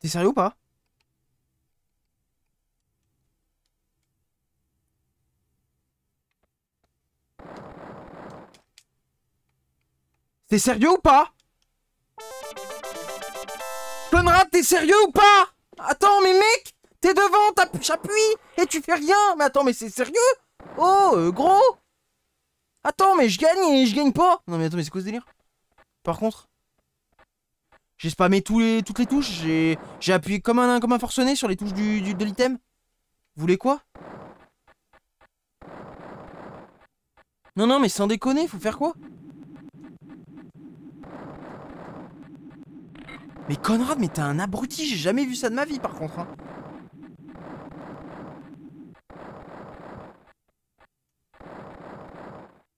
T'es sérieux ou pas? T'es sérieux ou pas? Conrad, t'es sérieux ou pas? Attends, mais mec T'es devant, j'appuie et tu fais rien. Mais attends, mais c'est sérieux? Oh, euh, gros! Attends, mais je gagne et je gagne pas. Non mais attends, mais c'est quoi ce délire? Par contre... J'ai spammé tous toutes les touches, j'ai j'ai appuyé comme un, comme un forcené sur les touches du, du- de l'item. Vous voulez quoi? Non, non, mais sans déconner, faut faire quoi? Mais Conrad, mais t'es un abruti, j'ai jamais vu ça de ma vie par contre. hein.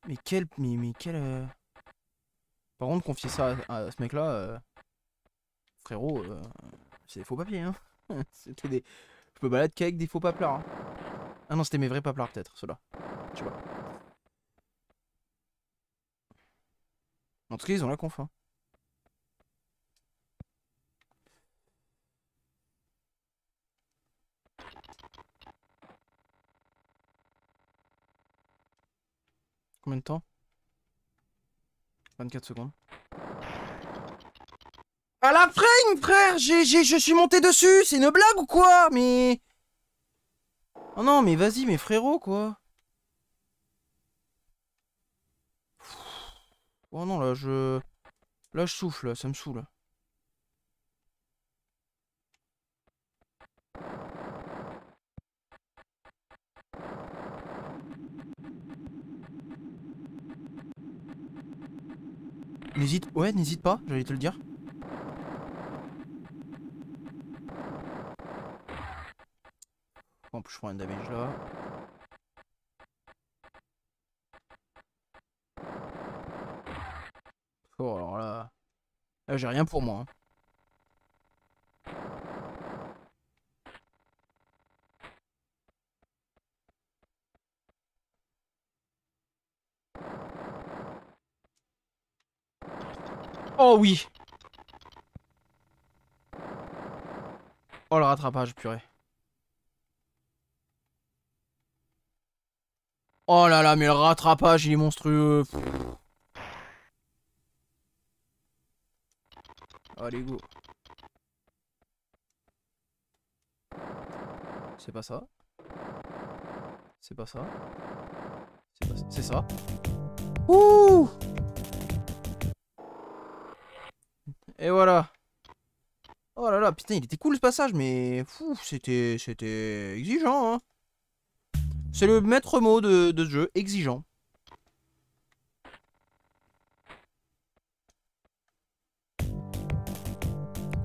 Mais quel... Mais, mais quel... euh, Par contre, confier ça à, ce mec-là... euh, Frérot, euh, c'est des faux papiers, hein. C'était des... Je peux balader qu'avec des faux paplards. hein. Ah non, c'était mes vrais paplards peut-être, ceux-là. Sais pas. En tout cas, ils ont la conf. hein. Temps? 24 secondes. À la frame, frère j'ai, Je suis monté dessus C'est une blague ou quoi? Mais... Oh non, mais vas-y, mais frérot, quoi Oh non, là, je... Là, je souffle, ça me saoule. N'hésite... Ouais, n'hésite pas, j'allais te le dire. En plus, je prends un damage là. Oh, alors là... Là, j'ai rien pour moi. hein. Oh oui Oh le rattrapage, purée. Oh là là, mais le rattrapage, il est monstrueux. Allez, go. C'est pas ça. C'est pas ça. C'est ça. Ouh Et voilà. Oh là là, putain, il était cool ce passage, mais c'était c'était exigeant. Hein. C'est le maître mot de, de ce jeu, exigeant.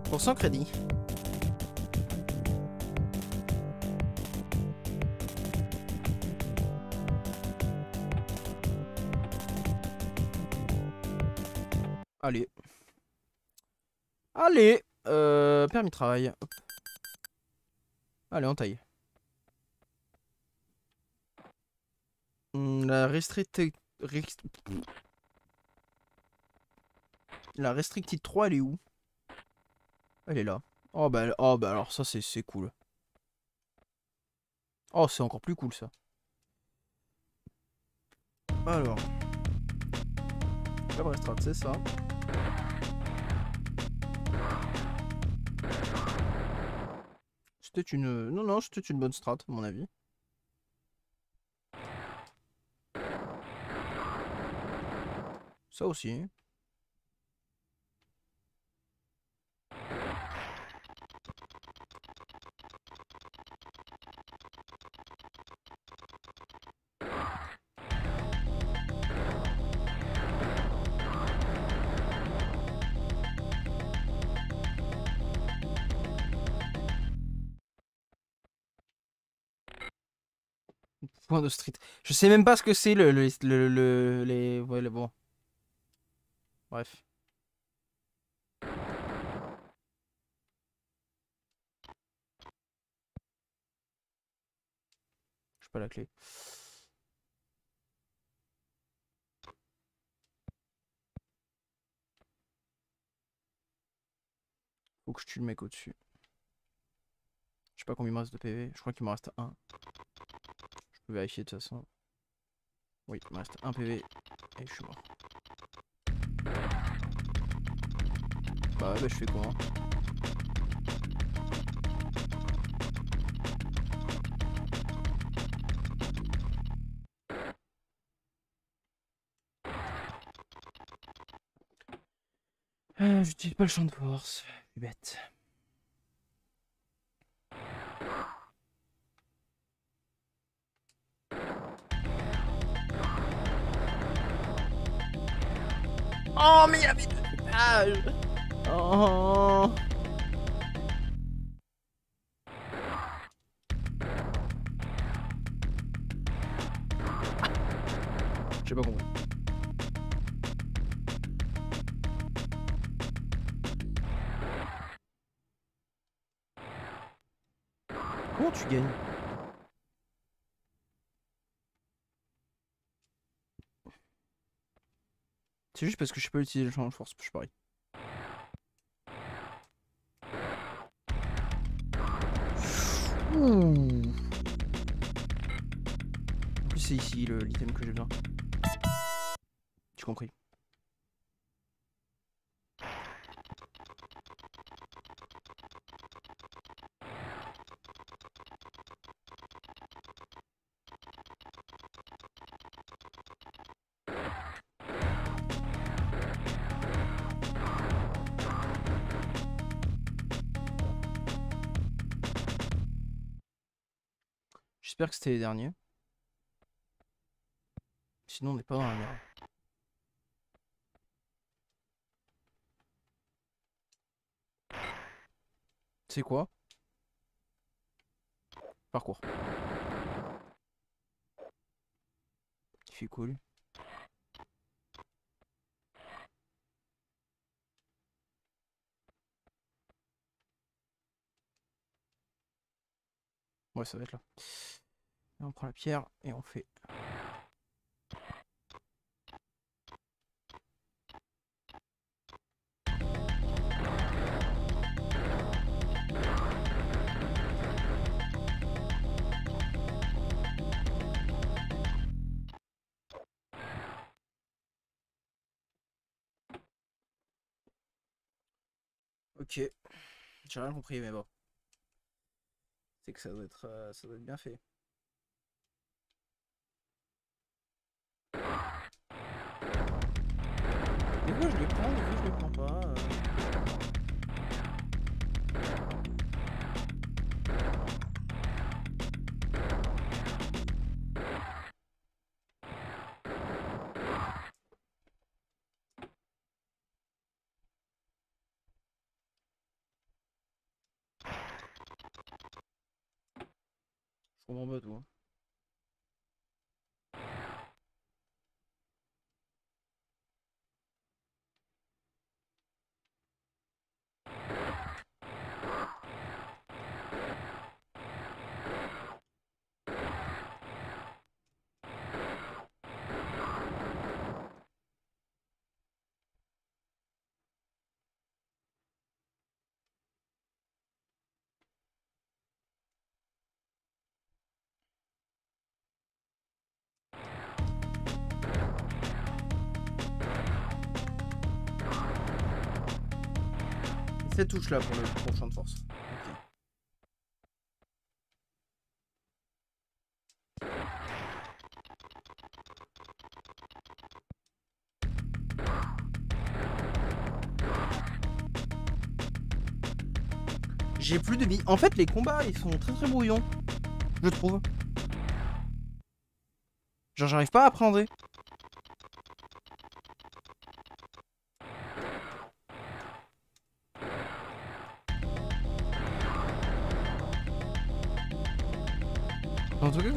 Pour 100 crédits. Allez. Allez. Euh, permis de travail. Allez, on taille. Hmm, La restricted... rest- La restricted 3, elle est où? Elle est là. Oh bah, oh, bah alors ça, c'est cool. Oh, c'est encore plus cool, ça. Alors. Club restreinte, c'est ça. C'était une... Non, non, c'était une bonne strat, à mon avis. Ça aussi. Point de street. Je sais même pas ce que c'est le, le, le, le- les... Ouais, le- bon. Bref. J'ai pas la clé. Faut que je tue le mec au-dessus. Je sais pas combien il me reste de PV. Je crois qu'il me reste un. Vérifier de toute façon. Oui, il me reste un PV et je suis mort. Bah ouais, bah je fais comment Euh, J'utilise pas le champ de force, je suis bête. Oh, mais il y deux pages Oh. J'ai pas compris. Comment tu gagnes? C'est juste parce que je sais pas utiliser le champ de force, je parie. En plus c'est ici l'item que j'ai besoin. J'ai compris. J'espère que c'était les derniers. Sinon on n'est pas dans la merde. C'est quoi? Parcours. Il fait cool. Ouais, ça va être là. Et on prend la pierre et on fait. Ok, j'ai rien compris, mais bon. C'est que ça doit être, euh, ça doit être bien fait. Je les prends, je les prends pas. euh. Je comprends pas tout. Touche là pour le pour champ de force. J'ai plus de vie. En fait, les combats, ils sont très très brouillons. Je trouve. Genre, j'arrive pas à appréhender.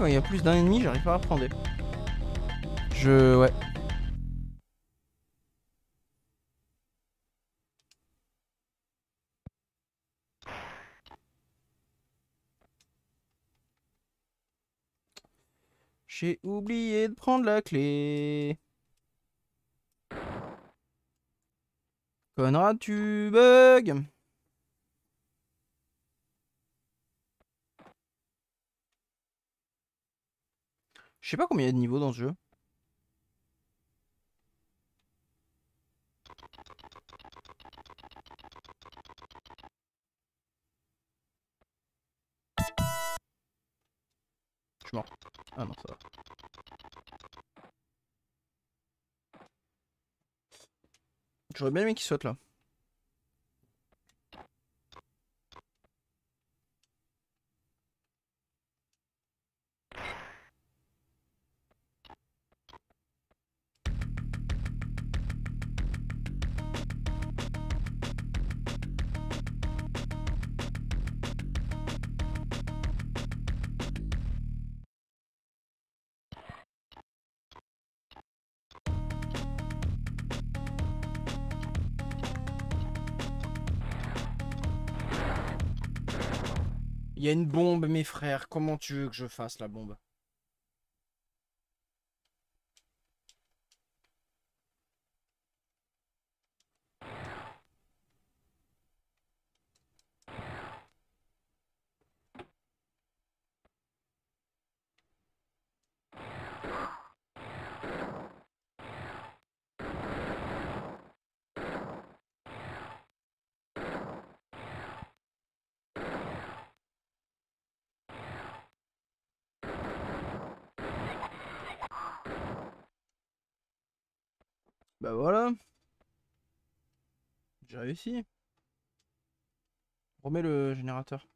Quand il y a plus d'un ennemi, j'arrive pas à appréhender. Je... Ouais. J'ai oublié de prendre la clé. Conrad, tu bugs. Je sais pas combien il y a de niveaux dans ce jeu. Je suis mort. Ah non, ça va. J'aurais bien aimé qu'il saute là. Mes frères. Comment tu veux que je fasse la bombe? Bah voilà. J'ai réussi. Remets le générateur.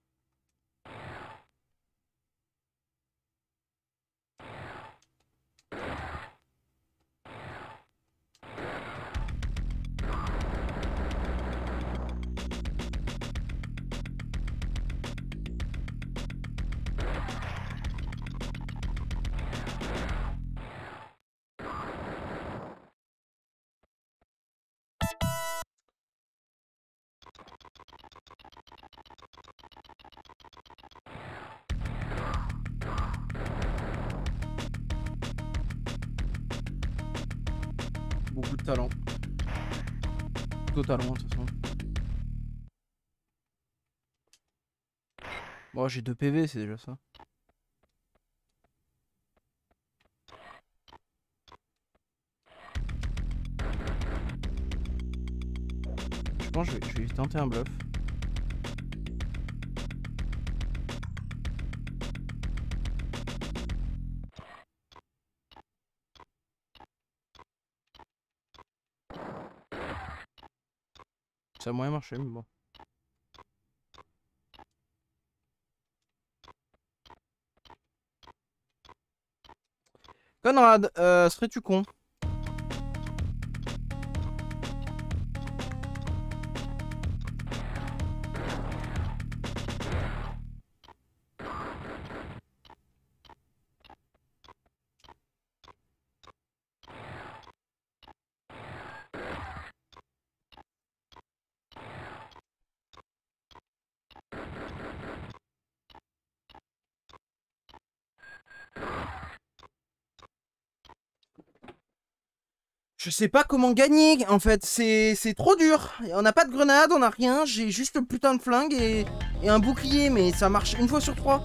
Totalement, de toute façon. Bon, j'ai 2 PV, c'est déjà ça. Je pense que je vais, je vais tenter un bluff. Ça a moyen marché, mais bon. Conrad, euh, serais-tu con? Je sais pas comment gagner, en fait, c'est trop dur. On n'a pas de grenade, on n'a rien, j'ai juste le putain de flingue et, et un bouclier, mais ça marche une fois sur trois.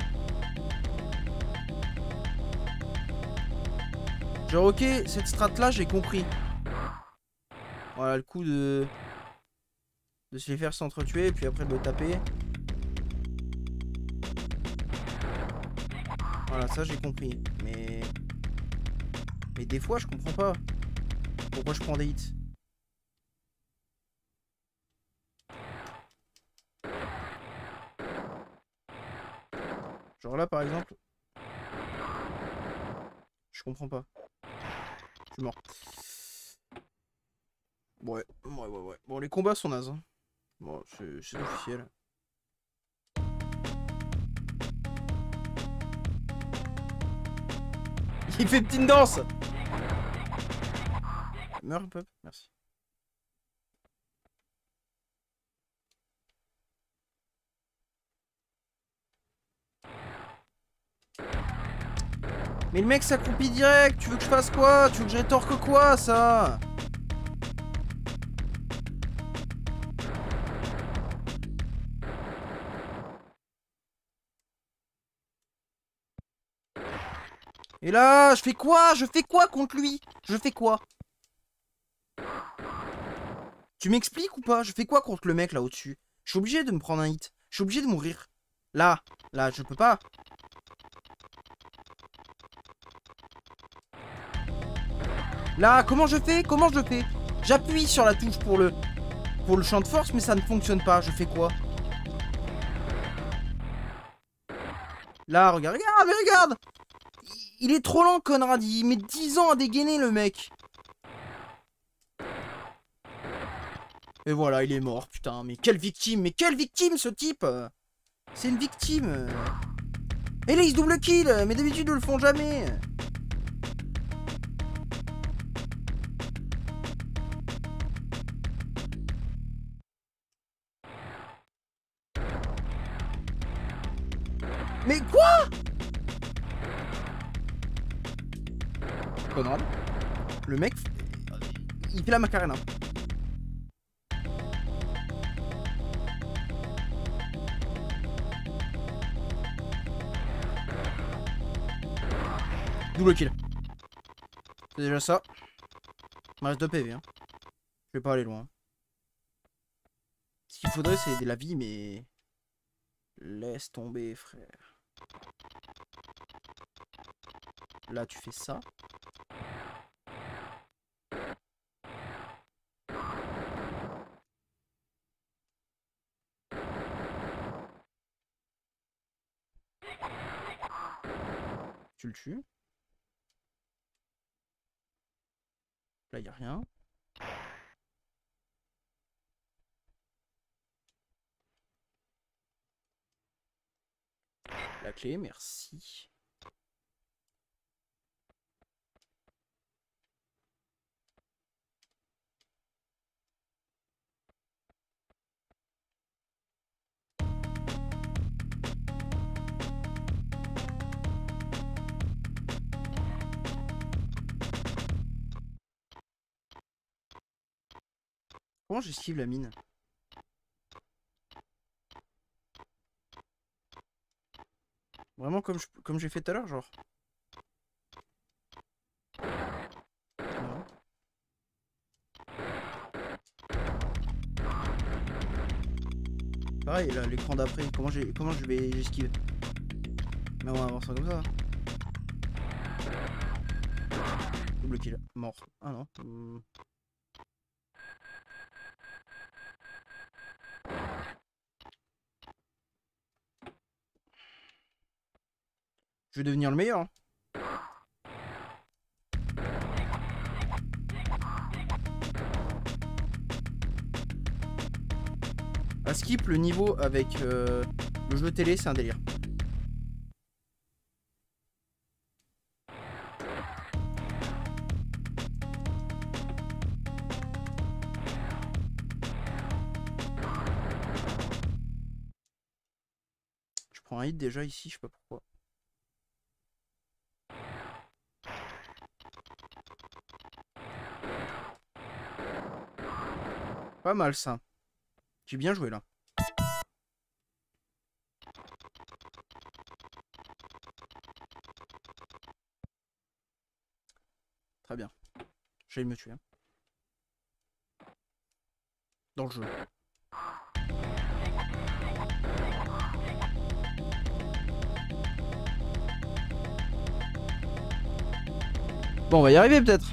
Genre ok, cette strat là j'ai compris. Voilà le coup de... De se les faire s'entretuer et puis après de le taper. Voilà, ça j'ai compris. Mais... Mais des fois je comprends pas. Pourquoi je prends des hits Genre là par exemple. Je comprends pas. Je suis mort. Ouais, ouais, ouais, ouais. Bon, les combats sont nazes. hein. Bon, c'est c'est officiel. Il fait petite danse Meurs un peu, merci. Mais le mec s'accroupit direct, tu veux que je fasse quoi? Tu veux que je rétorque quoi ça? Et là, je fais quoi? Je fais quoi contre lui? Je fais quoi? Tu m'expliques ou pas? Je fais quoi contre le mec là au-dessus? Je suis obligé de me prendre un hit. Je suis obligé de mourir. Là, là, je peux pas. Là, comment je fais? Comment je fais? J'appuie sur la touche pour le pour le champ de force, mais ça ne fonctionne pas. Je fais quoi? Là, regarde, regarde, regarde Il est trop lent, Conrad. Il met 10 ans à dégainer, le mec. Et voilà, il est mort, putain. Mais quelle victime Mais quelle victime, ce type C'est une victime Et là, il se double kill Mais d'habitude, ils le font jamais Mais quoi? Conrad Le mec, il fait la macarena. Double kill. C'est déjà ça. Il me reste 2 PV. Hein. Je vais pas aller loin. Ce qu'il faudrait, c'est de la vie, mais... Laisse tomber, frère. Là, tu fais ça. Tu le tues. Là, il a La clé, merci. Comment j'esquive la mine? Vraiment comme j'ai fait tout à l'heure, genre. Pareil, là, l'écran d'après, comment, comment je vais esquiver Mais on va ça comme ça. Double kill, mort. Ah non. Je vais devenir le meilleur. Hein. À skip, le niveau avec euh, le jeu télé, c'est un délire. Je prends un hit déjà ici, je sais pas pourquoi. Pas mal ça. J'ai bien joué là. Très bien. J'allais me tuer. Hein. Dans le jeu. Bon, on va y arriver peut-être.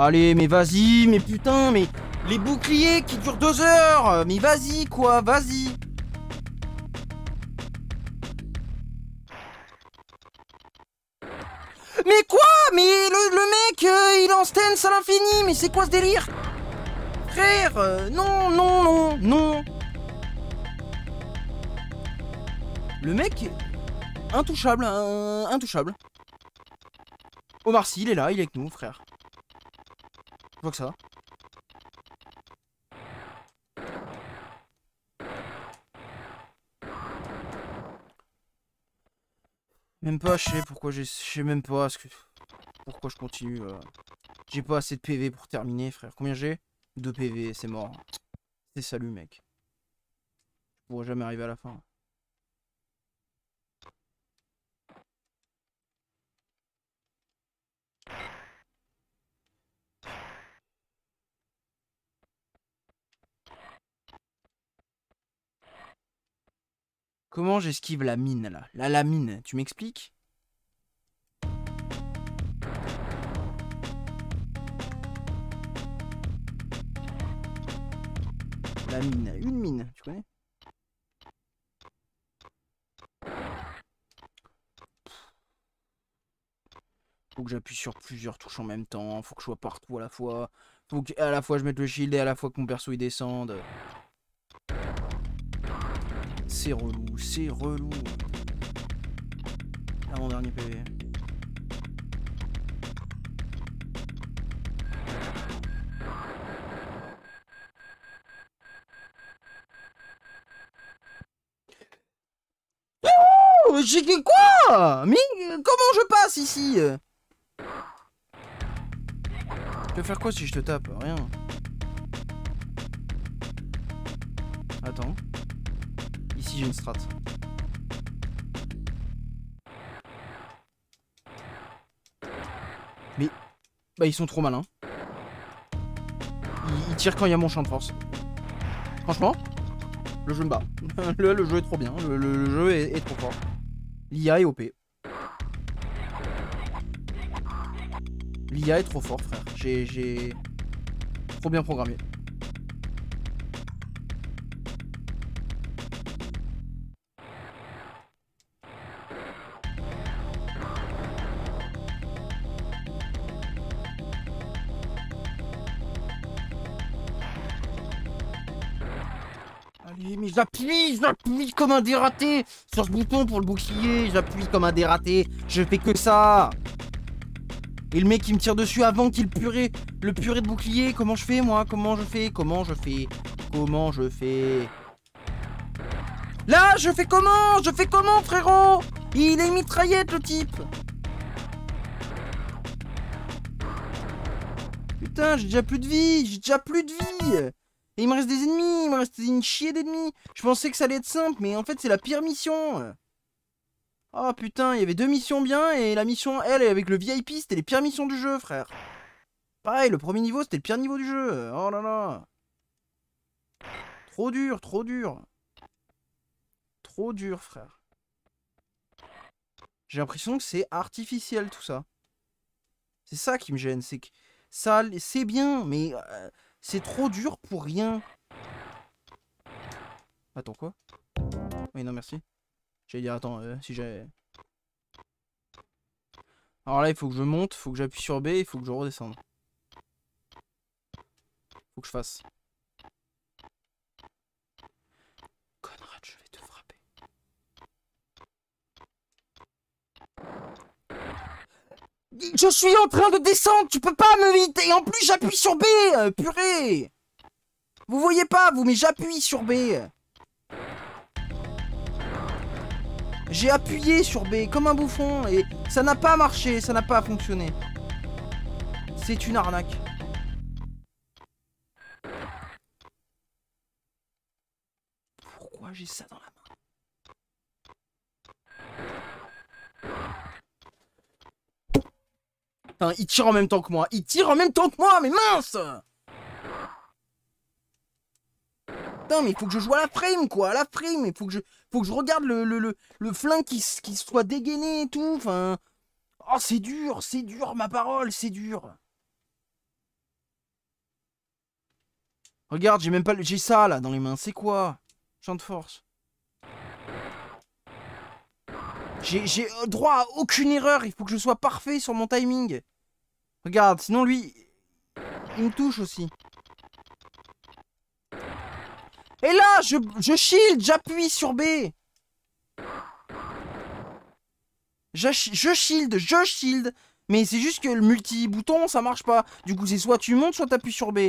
Allez, mais vas-y, mais putain, mais les boucliers qui durent deux heures. Mais vas-y, quoi, vas-y. Mais quoi? Mais le, mec, euh, il est en stance à l'infini, mais c'est quoi ce délire? Frère, euh, non, non, non, non. Le mec, intouchable, intouchable. Omar Sy, il est là, il est avec nous, frère. Je vois que ça. Même pas, je sais pourquoi je sais même pas ce que... pourquoi je continue. Euh. J'ai pas assez de PV pour terminer, frère. Combien j'ai? 2 PV, c'est mort. C'est salut, mec. Je pourrais jamais arriver à la fin. Comment j'esquive la mine là? La la mine, tu m'expliques? La mine, une mine, tu connais? Faut que j'appuie sur plusieurs touches en même temps, faut que je sois partout à la fois. Faut qu'à la fois je mette le shield et à la fois que mon perso il descende. C'est relou, c'est relou. Là, mon dernier PV. J'ai quoi? Mais euh, comment je passe ici? Je peux faire quoi si je te tape? Rien. Une strat. Mais... Bah ils sont trop malins. Ils, tirent quand il y a mon champ de force. Franchement, le jeu me bat. le, jeu est trop bien. Le, jeu est, est trop fort. L'IA est OP. L'IA est trop fort, frère. J'ai... Trop bien programmé. J'appuie, j'appuie comme un dératé. Sur ce bouton pour le bouclier, j'appuie comme un dératé, je fais que ça. Et le mec qui me tire dessus avant qu'il purée, le purée de bouclier, comment je fais moi? Comment je fais? Comment je fais? Comment je fais? Là, je fais comment? Je fais comment frérot? Il est mitraillette le type. Putain, j'ai déjà plus de vie, j'ai déjà plus de vie et il me reste des ennemis, il me reste une chier d'ennemis. Je pensais que ça allait être simple, mais en fait c'est la pire mission. Oh putain, il y avait deux missions bien, et la mission, elle, avec le VIP, c'était les pires missions du jeu, frère. Pareil, le premier niveau, c'était le pire niveau du jeu. Oh là là. Trop dur, trop dur. Trop dur, frère. J'ai l'impression que c'est artificiel, tout ça. C'est ça qui me gêne, c'est que ça, c'est bien, mais... Euh, c'est trop dur pour rien. Attends, quoi? Oui, non, merci. J'allais dire, attends, euh, si j'ai... Alors là, il faut que je monte, il faut que j'appuie sur B, il faut que je redescende. Faut que je fasse. Conrad, je vais te frapper. Je suis en train de descendre, tu peux pas me vite Et en plus, j'appuie sur B, euh, purée Vous voyez pas, vous, mais j'appuie sur B. J'ai appuyé sur B comme un bouffon et ça n'a pas marché, ça n'a pas fonctionné. C'est une arnaque. Pourquoi j'ai ça dans la il tire en même temps que moi. Il tire en même temps que moi, mais mince Putain, mais il faut que je joue à la frame, quoi, à la frame. Il faut que je, regarde le, le, flingue qui, qui soit dégainé et tout. Enfin... Oh, c'est dur, c'est dur, ma parole, c'est dur. Regarde, j'ai même pas... J'ai ça, là, dans les mains. C'est quoi? Champ de force. J'ai droit à aucune erreur, il faut que je sois parfait sur mon timing. Regarde, sinon lui, il me touche aussi. Et là, je, je shield, j'appuie sur B. Je, je shield, je shield. Mais c'est juste que le multi-bouton, ça marche pas. Du coup, c'est soit tu montes, soit t'appuies sur B.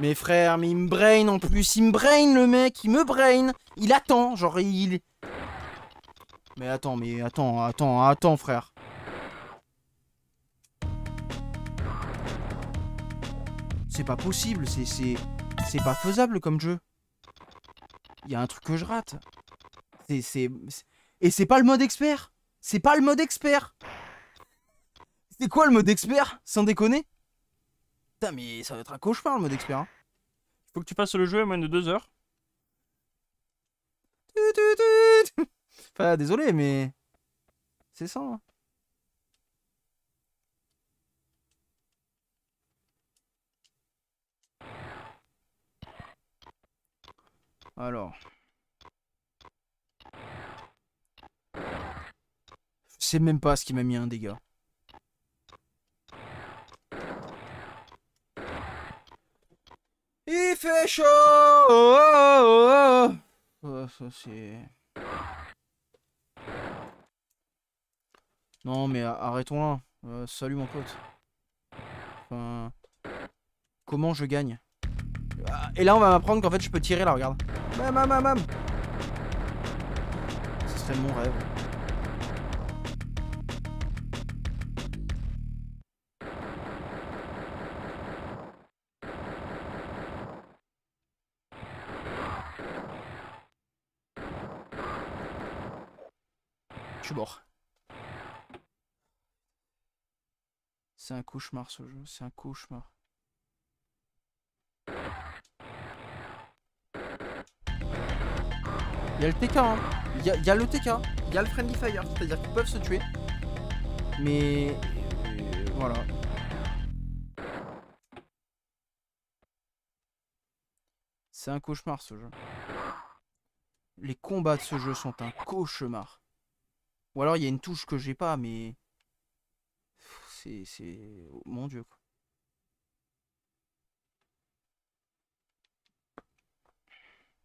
Mais frère, mais il me brain en plus, il me brain le mec, il me brain. Il attend, genre il... Mais attends, mais attends, attends, attends frère. C'est pas possible, c'est... C'est pas faisable comme jeu. Il y a un truc que je rate. C'est... Et c'est pas le mode expert C'est pas le mode expert C'est quoi le mode expert Sans déconner? Putain, mais ça va être un cauchemar le mode expert. Hein. Faut que tu passes le jeu à moins de deux heures. enfin, désolé, mais. C'est ça. Hein. Alors. Je sais même pas ce qui m'a mis un dégât. Il fait chaud oh, Ça c'est... Non mais arrêtons là. Euh, salut mon pote. Enfin... Comment je gagne? Et là on va m'apprendre qu'en fait je peux tirer là, regarde. Bam bam bam bam serait mon rêve. Je suis mort. C'est un cauchemar ce jeu, c'est un cauchemar. Il y a le TK, hein. Il y, a- il y a le TK, il y a le Friendly Fire, c'est-à-dire qu'ils peuvent se tuer. Mais euh, voilà. C'est un cauchemar ce jeu. Les combats de ce jeu sont un cauchemar. Ou alors il y a une touche que j'ai pas, mais c'est c'est oh, mon dieu quoi.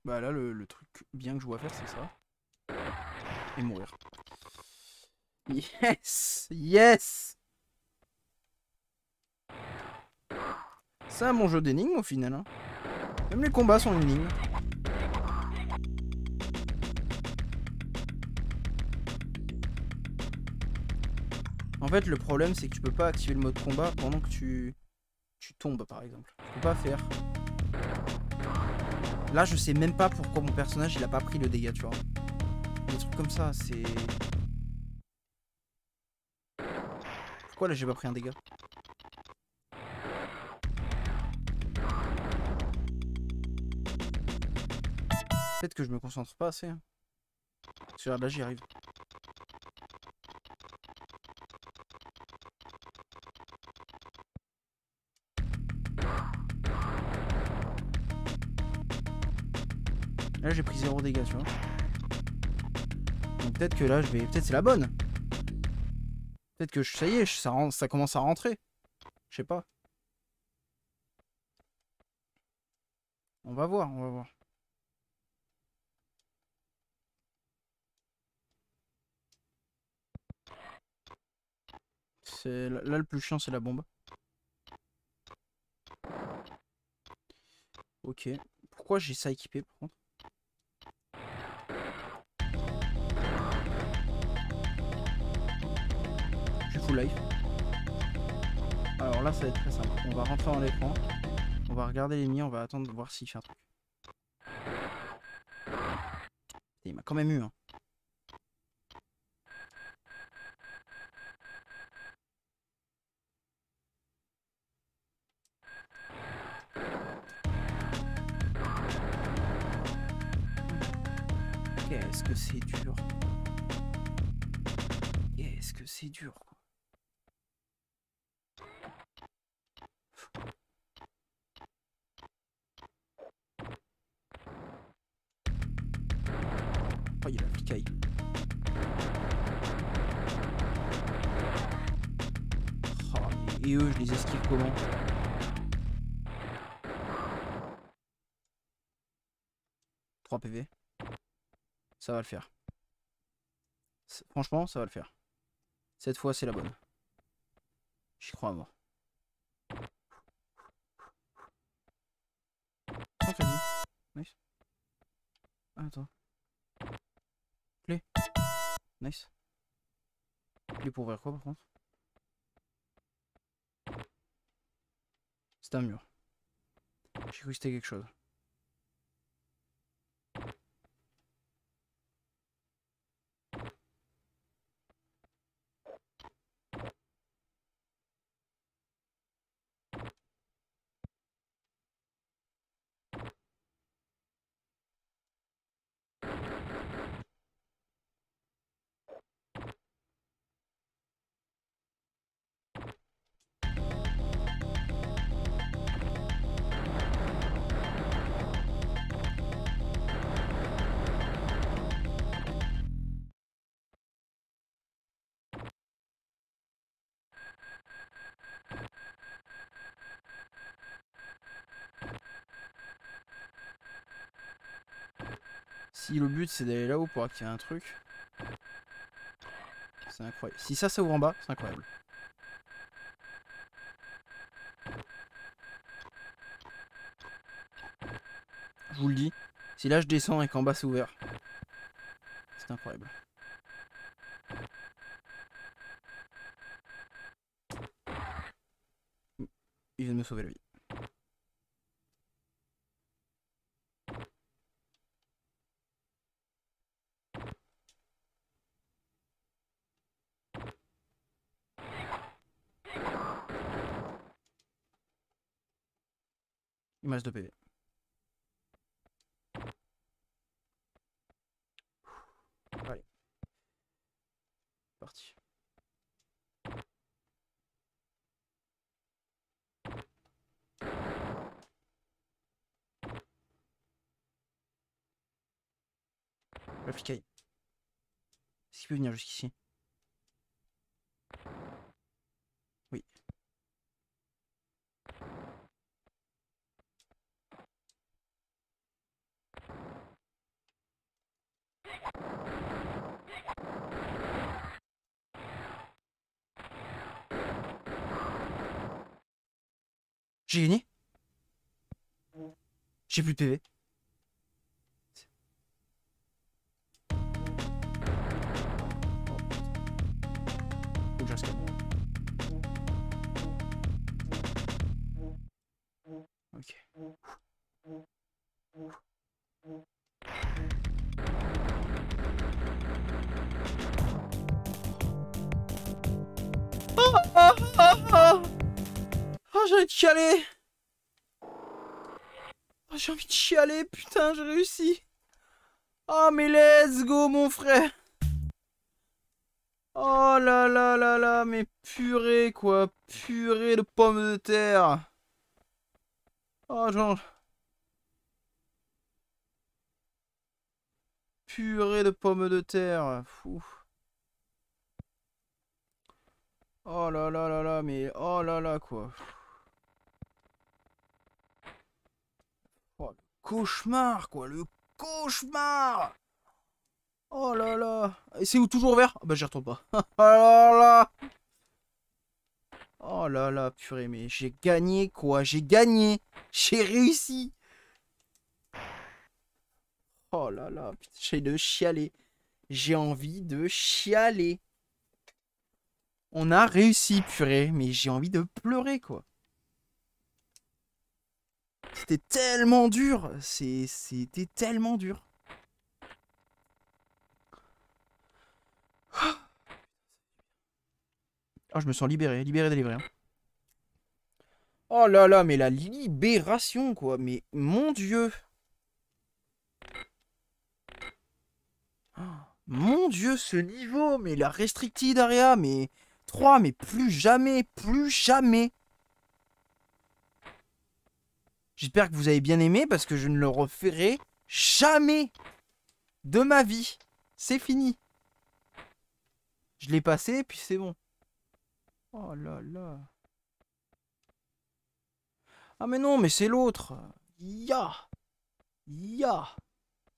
Bah là le, le truc bien que je dois faire c'est ça. Et mourir. Yes Yes C'est un bon jeu d'énigmes au final. hein. Même les combats sont une énigme. En fait le problème c'est que tu peux pas activer le mode combat pendant que tu, tu tombes par exemple. Tu peux pas faire. Là je sais même pas pourquoi mon personnage il a pas pris le dégât tu vois. Des trucs comme ça c'est... Pourquoi là j'ai pas pris un dégât? Peut-être que je me concentre pas assez. hein. Parce que là j'y arrive. Là j'ai pris 0 dégâts tu vois. Donc peut-être que là je vais. Peut-être c'est la bonne. Peut-être que je- ça y est, ça, commence à rentrer. Je sais pas. On va voir, on va voir. Là, le plus chiant c'est la bombe. Ok. Pourquoi j'ai ça équipé par contre? Life. Alors là ça va être très simple. On va rentrer dans l'écran. On va regarder l'ennemi, on va attendre de voir s'il fait un truc. Il m'a quand même eu hein. Qu'est-ce que c'est dur. Qu'est-ce que c'est dur Oh, et eux, je les esquive comment « 3 PV. Ça va le faire. Franchement, ça va le faire. Cette fois, c'est la bonne. J'y crois à mort. Nice. Ah, attends. Nice. Clé pour ouvrir quoi par contre? C'est un mur. J'ai cru que c'était quelque chose. Si le but c'est d'aller là-haut pour activer un truc. C'est incroyable. Si ça, s'ouvre en bas, c'est incroyable. Je vous le dis. Si là je descends et qu'en bas c'est ouvert. C'est incroyable. Il vient de me sauver la vie. Reste 2 PV. Allez. Parti. Le flic. Est-ce qu'il peut venir jusqu'ici Oui. J'ai gagné J'ai plus de PV. Ok. Oh, oh, oh, oh. Oh, j'ai envie de chialer. Oh, j'ai envie de chialer, putain, j'ai réussi. Oh, mais let's go, mon frère. Oh là là là là, mais purée, quoi Purée de pommes de terre. Oh, genre... Purée de pommes de terre Fou. Oh là là là là, mais... Oh là là, quoi cauchemar, quoi, le cauchemar Oh là là Et c'est où toujours ouvert Bah j'y retourne pas. Alors là Oh là là, purée, mais j'ai gagné, quoi, j'ai gagné J'ai réussi Oh là là, j'ai de chialer. J'ai envie de chialer. On a réussi, purée, mais j'ai envie de pleurer, quoi. C'était tellement dur. C'était tellement dur. Ah, je me sens libéré, libéré, délivré. Hein. Oh là là, mais la libération, quoi. Mais mon Dieu. mon Dieu, ce niveau. Mais la restricted area, mais 3, mais plus jamais, plus jamais. J'espère que vous avez bien aimé parce que je ne le referai jamais de ma vie. C'est fini. Je l'ai passé puis c'est bon. Oh là là. Ah mais non, mais c'est l'autre. Ya. Ya.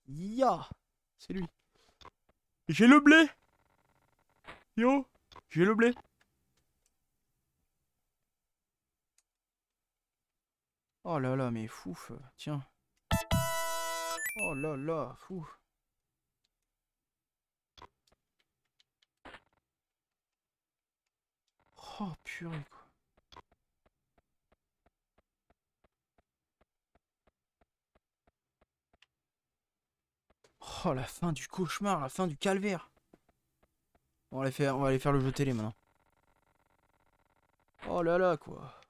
Ya. C'est lui. J'ai le blé. Yo. J'ai le blé. Oh là là, mais fouf, tiens. Oh là là, fou. Oh purée quoi. Oh la fin du cauchemar, la fin du calvaire. On va aller faire, on va aller faire le jeu télé maintenant. Oh là là quoi.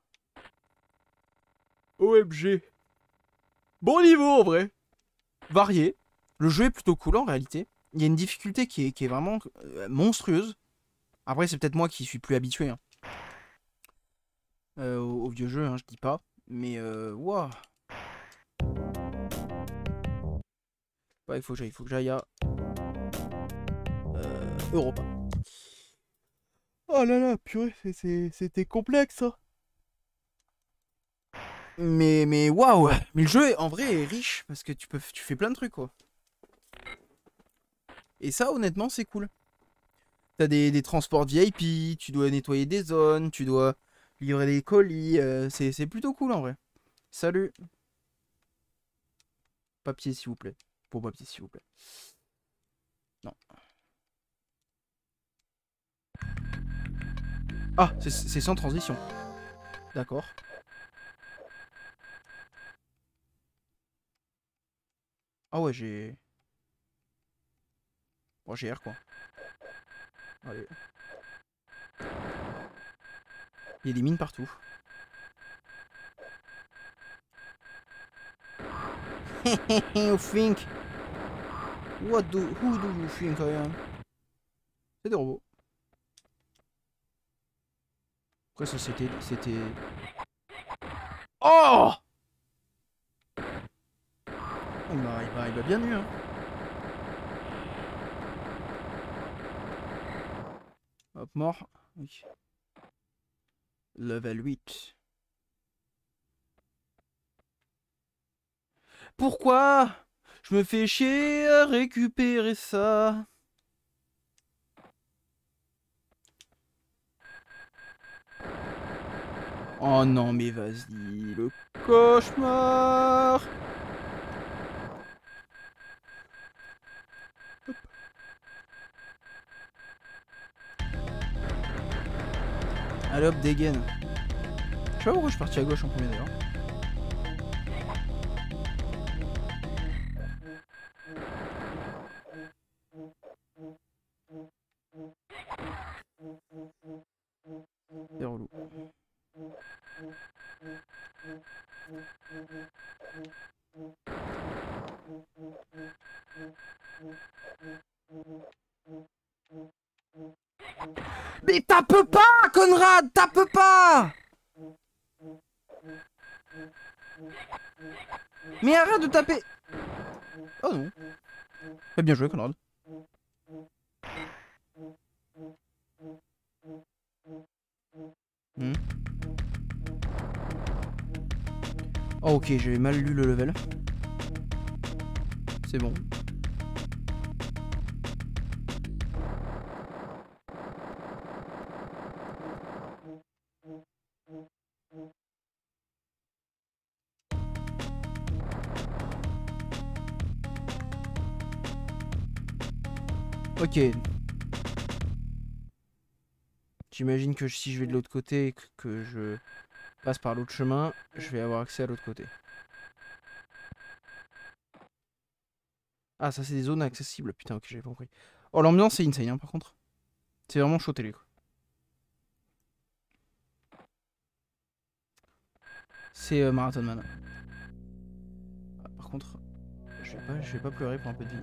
OMG. Bon niveau en vrai. Varié. Le jeu est plutôt cool en réalité. Il y a une difficulté qui est, vraiment euh, monstrueuse. Après, c'est peut-être moi qui suis plus habitué hein. euh, au, vieux jeu, hein, je dis pas. Mais, euh, waouh. il faut que j'aille, à euh, Europa. Oh là là, purée, c'était complexe. Mais, mais waouh Mais le jeu, en vrai, est riche parce que tu, peux, tu fais plein de trucs, quoi. Et ça, honnêtement, c'est cool. T'as des, transports VIP, tu dois nettoyer des zones, tu dois livrer des colis. Euh, c'est plutôt cool, en vrai. Salut Papier, s'il vous plaît. Pour papier, s'il vous plaît. Non. Ah, c'est sans transition. D'accord. Ah ouais, j'ai... Bon, j'ai R, quoi. Allez. Il y a des mines partout. you think? What do... Who do you think I am? C'est des robots. Après ça c'était... C'était... Oh il m'a bien eu hein. Hop, mort. Oui. Level 8. Pourquoi Je me fais chier à récupérer ça? Oh non mais vas-y, le cauchemar Allez hop, dégaine. Je sais pas je suis parti à gauche en premier d'ailleurs. Relou. Mais tape pas, Conrad, tape pas Mais arrête de taper Oh non. Eh bien joué, Conrad. Hmm. Oh, ok, j'avais mal lu le level. C'est bon. Ok. J'imagine que si je vais de l'autre côté et que- je passe par l'autre chemin, je vais avoir accès à l'autre côté. Ah, ça c'est des zones accessibles. Putain, ok, pas compris. Oh, l'ambiance c'est insane, hein, par contre. C'est vraiment chaud télé, quoi. C'est euh, Marathon Man. Ah, par contre, je vais, pas, je vais pas pleurer pour un peu de vie.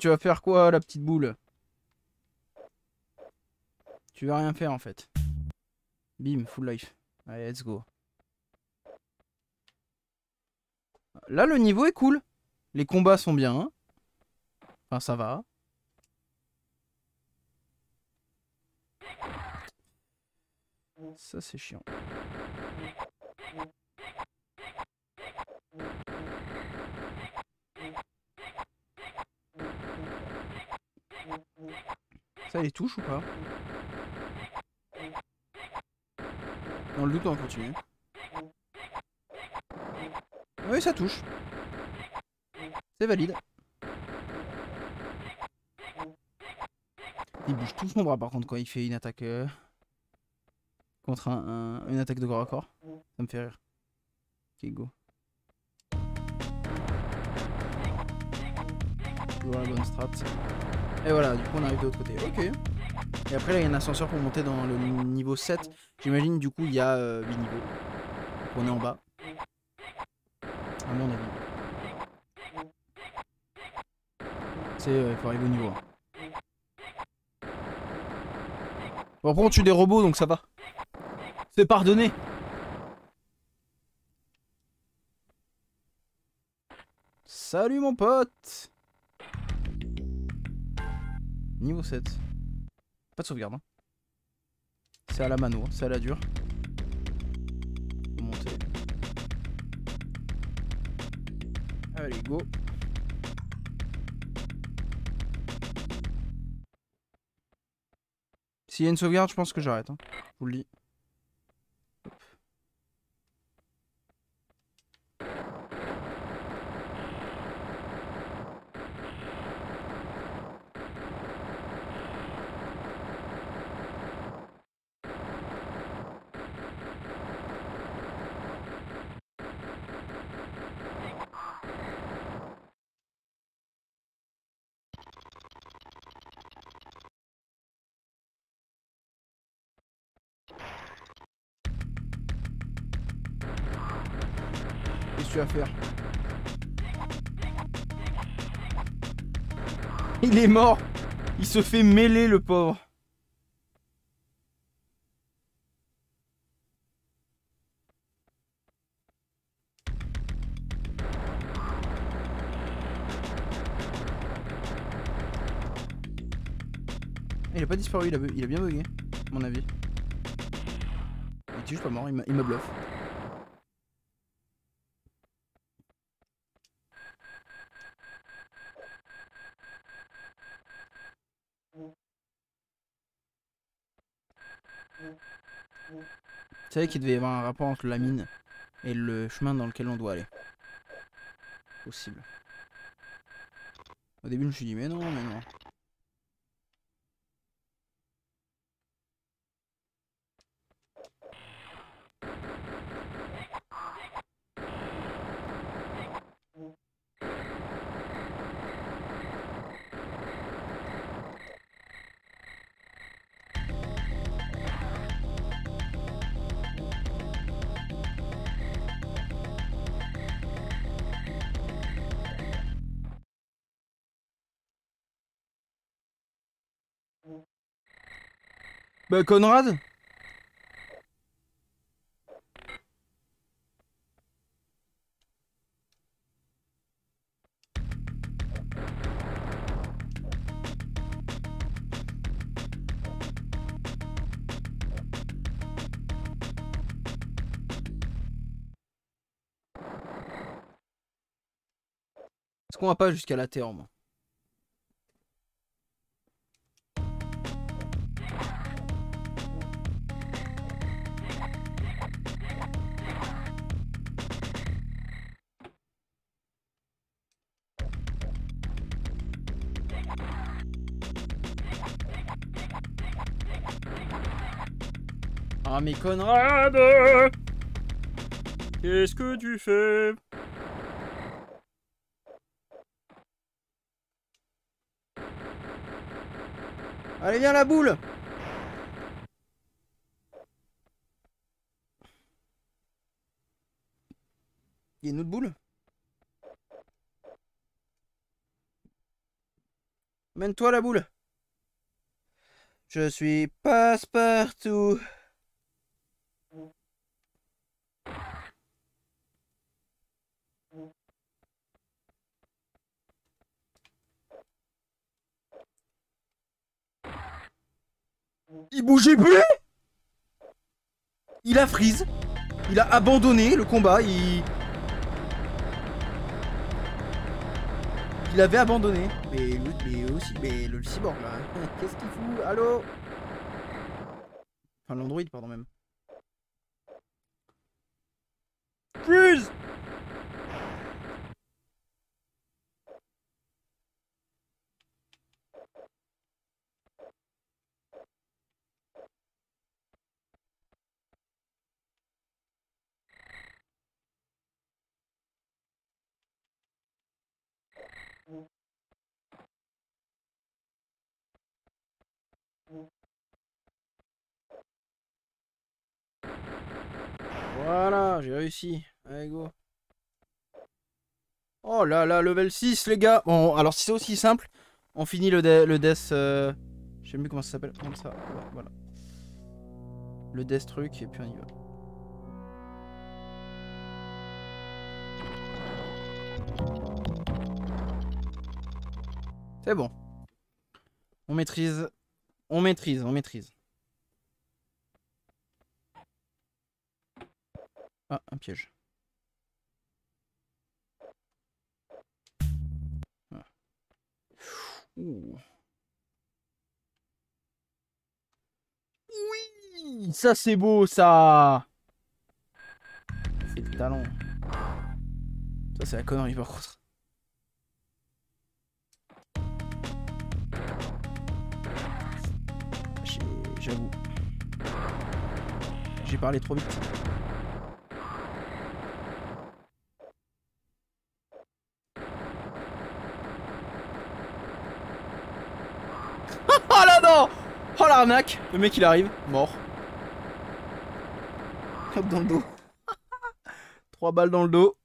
Tu vas faire quoi, la petite boule? Tu vas rien faire en fait. Bim, full life. Allez, let's go. Là, le niveau est cool. Les combats sont bien. hein. Enfin, ça va. Ça, c'est chiant. Ça les touche ou pas Dans le doute, on va continuer. Oui, ça touche. C'est valide. Il bouge tout son bras par contre quand il fait une attaque euh, contre un, un- une attaque de corps à corps. Ça me fait rire. Ok, go. Et voilà, du coup on arrive de l'autre côté. Ok. Et après là il y a un ascenseur pour monter dans le niveau 7. J'imagine du coup il y a 8 niveaux. Donc on est en bas. À mon avis. C'est euh, il faut arriver au niveau 1. Bon après on tue des robots donc ça va. C'est pardonné. Salut mon pote Niveau 7. Pas de sauvegarde. Hein. C'est à la mano, hein. c'est à la dure. Monter. Allez, go. S'il y a une sauvegarde, je pense que j'arrête. Hein. Je vous le dis. Il est mort Il se fait mêler le pauvre Il a pas disparu, il a, bien bugué, à mon avis. Il est juste pas mort, il me bluffe. Savais qu'il devait y avoir un rapport entre la mine et le chemin dans lequel on doit aller. Possible. Au début, je me suis dit, mais non, mais non. Bah, Conrad Est-ce qu'on va pas jusqu'à la Terre, moi mais Conrad. Qu'est-ce que tu fais? Allez, viens la boule. Il y a une autre boule. Mène-toi la boule. Je suis passe-partout Il bougeait plus. Il a freeze. Il a abandonné le combat, il... Il avait abandonné. Mais, lui- mais aussi, mais le cyborg là, qu'est-ce qu'il fout? Allô? Enfin l'android pardon même. Freeze Voilà, j'ai réussi. Allez, go. Oh là là, level 6, les gars. Bon, alors si c'est aussi simple, on finit le, dé- le death. euh, Je sais plus comment ça s'appelle. Comme ça, voilà. Le death truc, et puis on y va. C'est bon. On maîtrise. On maîtrise, on maîtrise. Ah, un piège. Ah. Oui Ça c'est beau ça C'est le talent. Ça c'est la connerie par contre. J'avoue. J'ai parlé trop vite. Oh là non Oh l'arnaque Le mec il arrive, mort. Hop dans le dos. Trois balles dans le dos.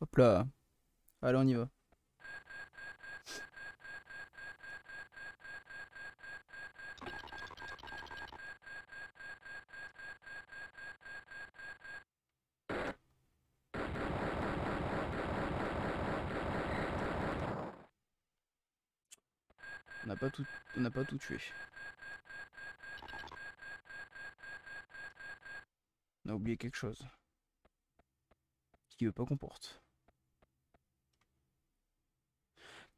Hop là. Allez on y va. On n'a pas tout, on n'a pas tout tué. On a oublié quelque chose. Qui veut pas qu'on porte.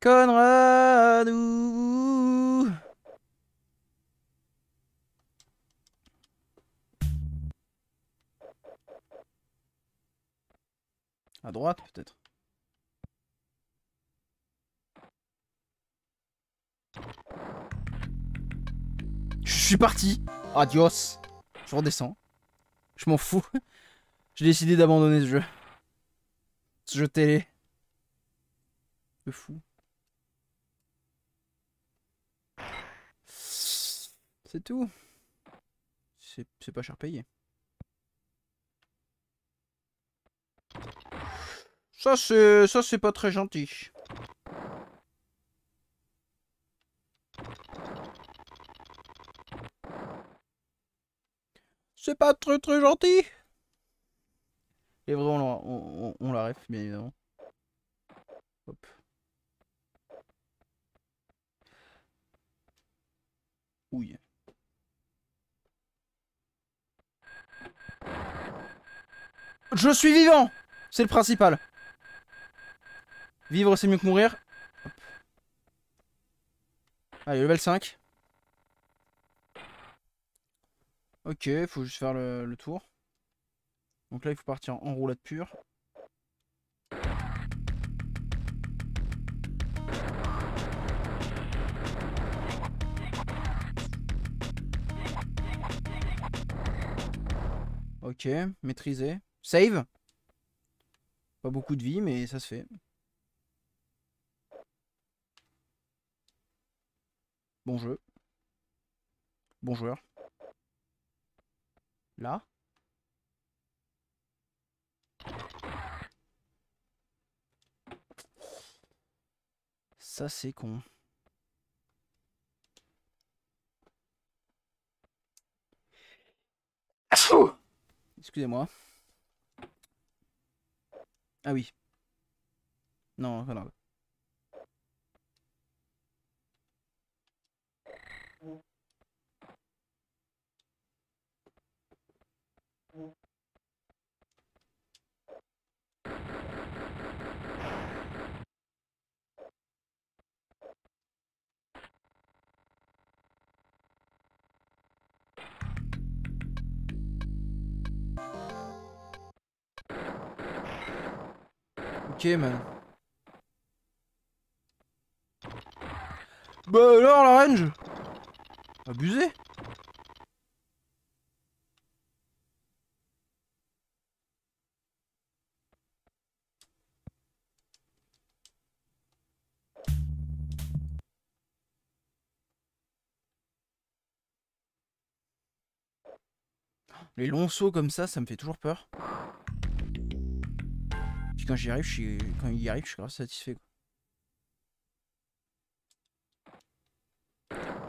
Conrad ouh. À droite peut-être. Je suis parti. Adios. Je redescends. Je m'en fous. J'ai décidé d'abandonner ce jeu. Ce jeu télé. De fou. C'est tout. C'est pas cher payé. Ça c'est ça c'est pas très gentil. C'est pas très très gentil. Et vrai, on, on, la ref, bien évidemment. Hop. Ouille. Je suis vivant C'est le principal. Vivre, c'est mieux que mourir. Hop. Allez, level 5. Ok, faut juste faire le, le tour. Donc là, il faut partir en roulade pure. Ok, maîtrisé. Save. Pas beaucoup de vie, mais ça se fait. Bon jeu. Bon joueur. Là. Ça, c'est con. Excusez-moi. Ah oui. Non, Ok. Bah alors, la range Abusé Les longs sauts comme ça, ça me fait toujours peur. Quand j'y arrive, je suis... quand il y arrive, je suis grave satisfait.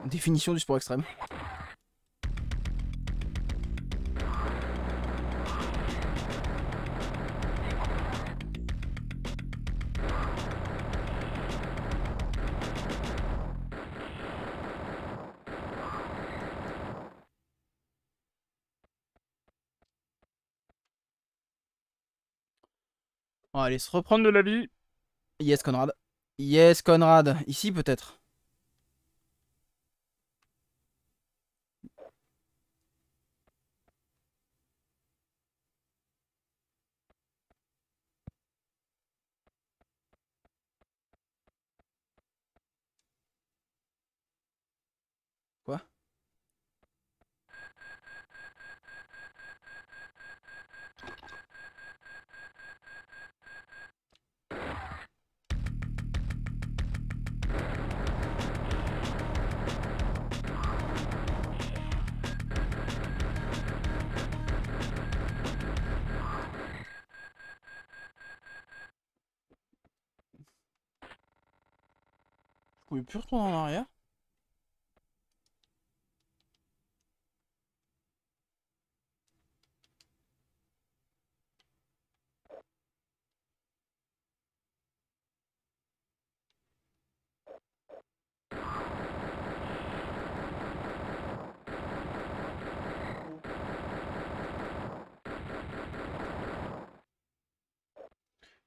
Définition du sport extrême. On va aller se Prendre reprendre. de la vie. Yes, Conrad. Yes, Conrad. Ici, peut-être. Pouvais plus retourner en arrière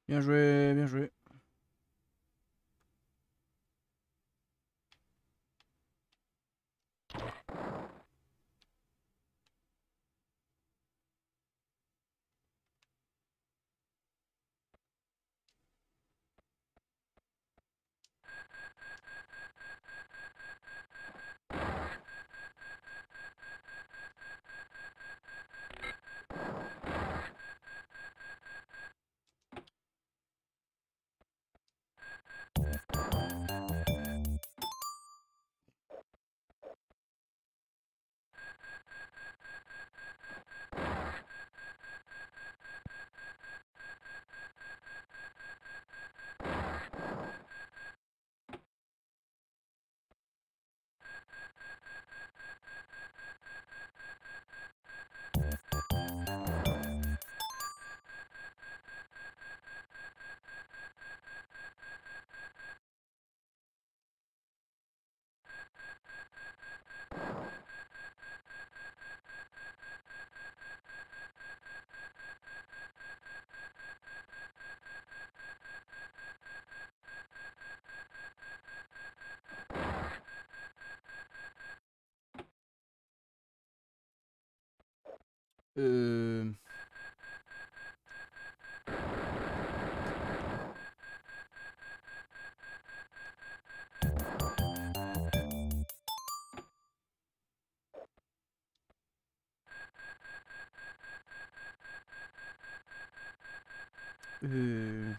Bien joué, bien joué. Euh... Euh...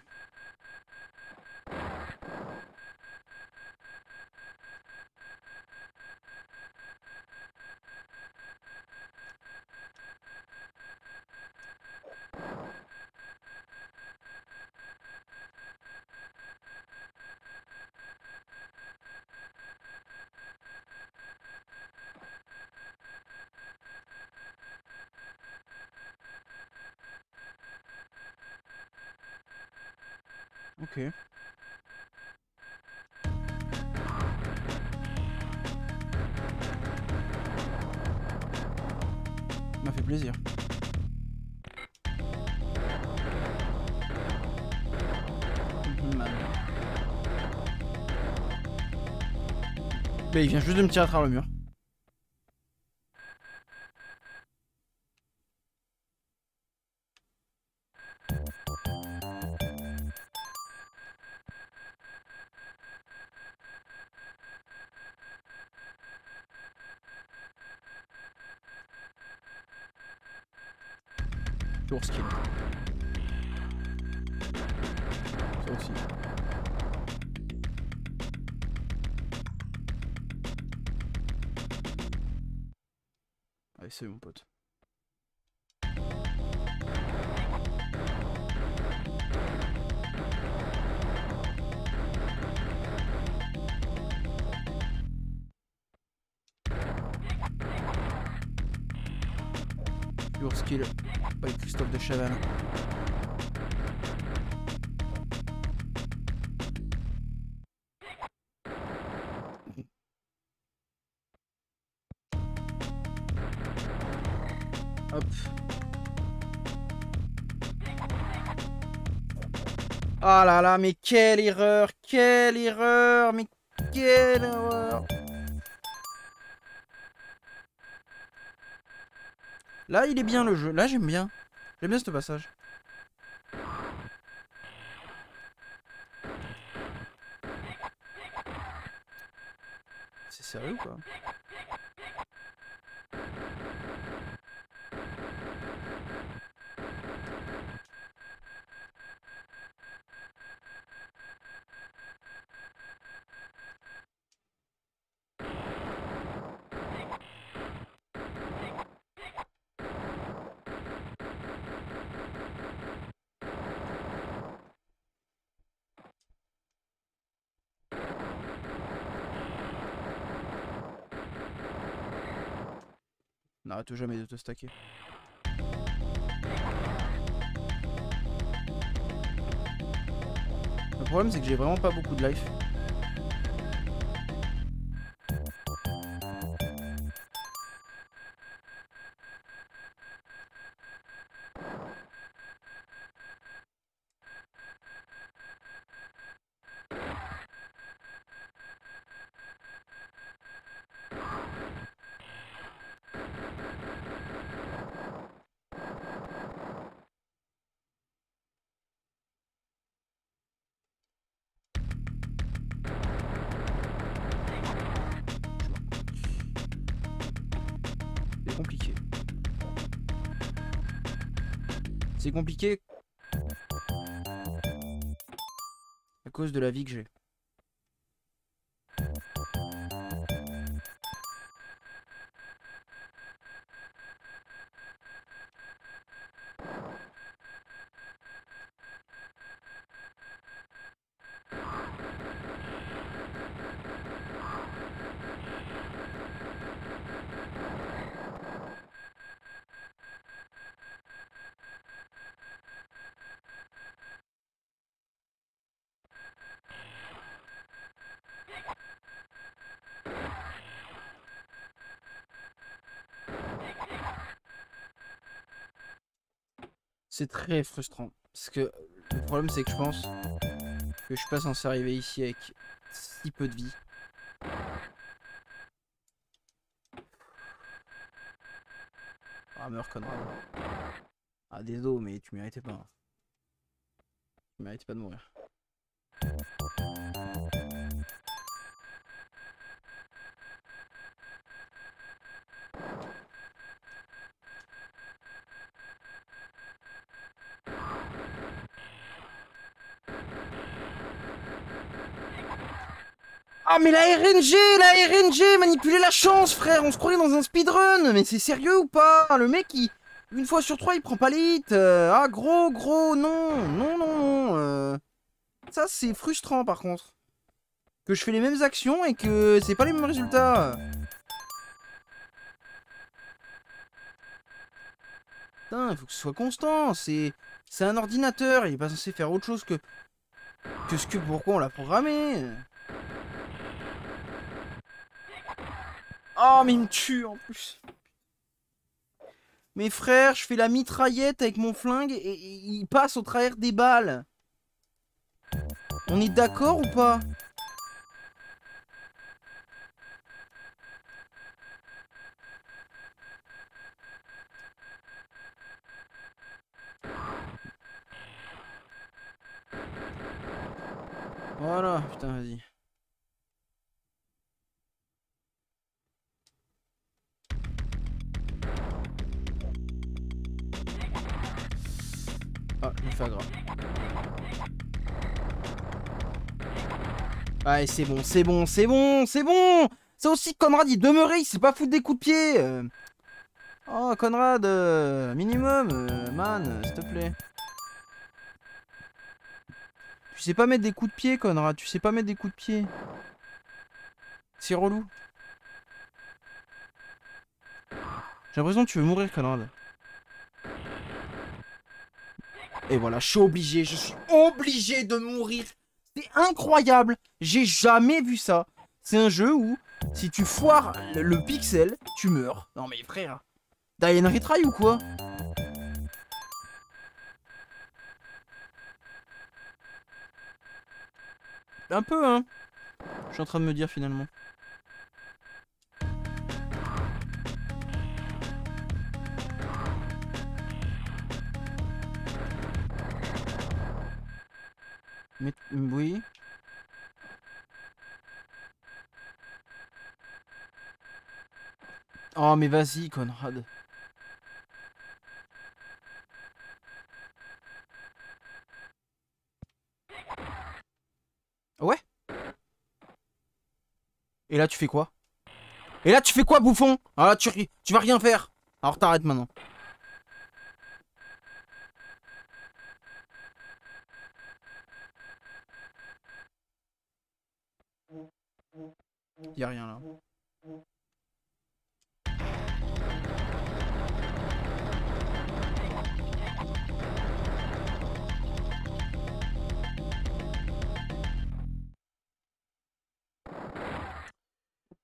M'a fait plaisir. Mal. Mais il vient juste de me tirer à travers le mur. Ah là là, mais quelle erreur Quelle erreur Mais quelle erreur Là, il est bien le jeu. Là, j'aime bien. J'aime bien ce passage. C'est sérieux ou quoi N'arrête jamais de te stacker. Le problème c'est que j'ai vraiment pas beaucoup de life. C'est compliqué. C'est compliqué. À cause de la vie que j'ai. C'est très frustrant. Parce que le problème, c'est que je pense que je suis pas censé arriver ici avec si peu de vie. Ah, meurs, connard. Ah, désolé, mais tu méritais pas. Tu méritais pas de mourir. Ah mais la RNG, la RNG, manipuler la chance frère, on se croyait dans un speedrun, mais c'est sérieux ou pas? Le mec il, une fois sur trois il prend pas les hits, euh, ah gros gros, non, non non non, euh. ça c'est frustrant par contre. Que je fais les mêmes actions et que c'est pas les mêmes résultats. Putain, il faut que ce soit constant, c'est c'est un ordinateur, il est pas censé faire autre chose que que ce que pourquoi on l'a programmé. Oh, mais il me tue en plus. Mes frères, je fais la mitraillette avec mon flingue et, il passe au travers des balles. On est d'accord ou pas? Voilà, putain, vas-y. Ah, il fait grave. Allez, c'est bon, c'est bon, c'est bon, c'est bon C'est aussi Conrad, il demeurait, il sait pas foutre des coups de pied euh. Oh, Conrad, euh, minimum, euh, man, s'il te plaît. Tu sais pas mettre des coups de pied, Conrad, tu sais pas mettre des coups de pied. C'est relou. J'ai l'impression que tu veux mourir, Conrad. Et voilà, je suis obligé, je suis obligé de mourir. C'est incroyable, j'ai jamais vu ça. C'est un jeu où, si tu foires le, pixel, tu meurs. Non mais frère, Diane retry ou quoi? Un peu, hein. Je suis en train de me dire finalement. Mais oui. Oh mais vas-y Conrad. Ouais Et là tu fais quoi? Et là tu fais quoi bouffon? Ah là tu, tu vas rien faire Alors t'arrêtes maintenant. Y a rien là.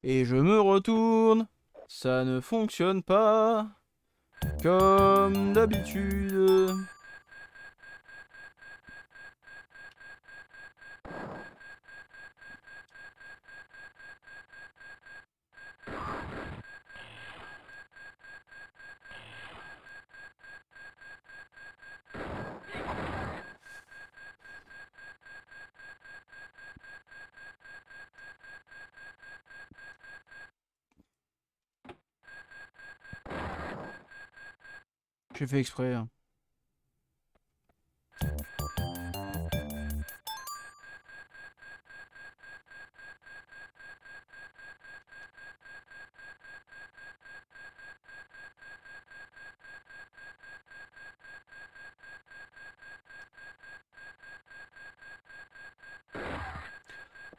Et je me retourne, ça ne fonctionne pas comme d'habitude. J'ai fait exprès. Hein.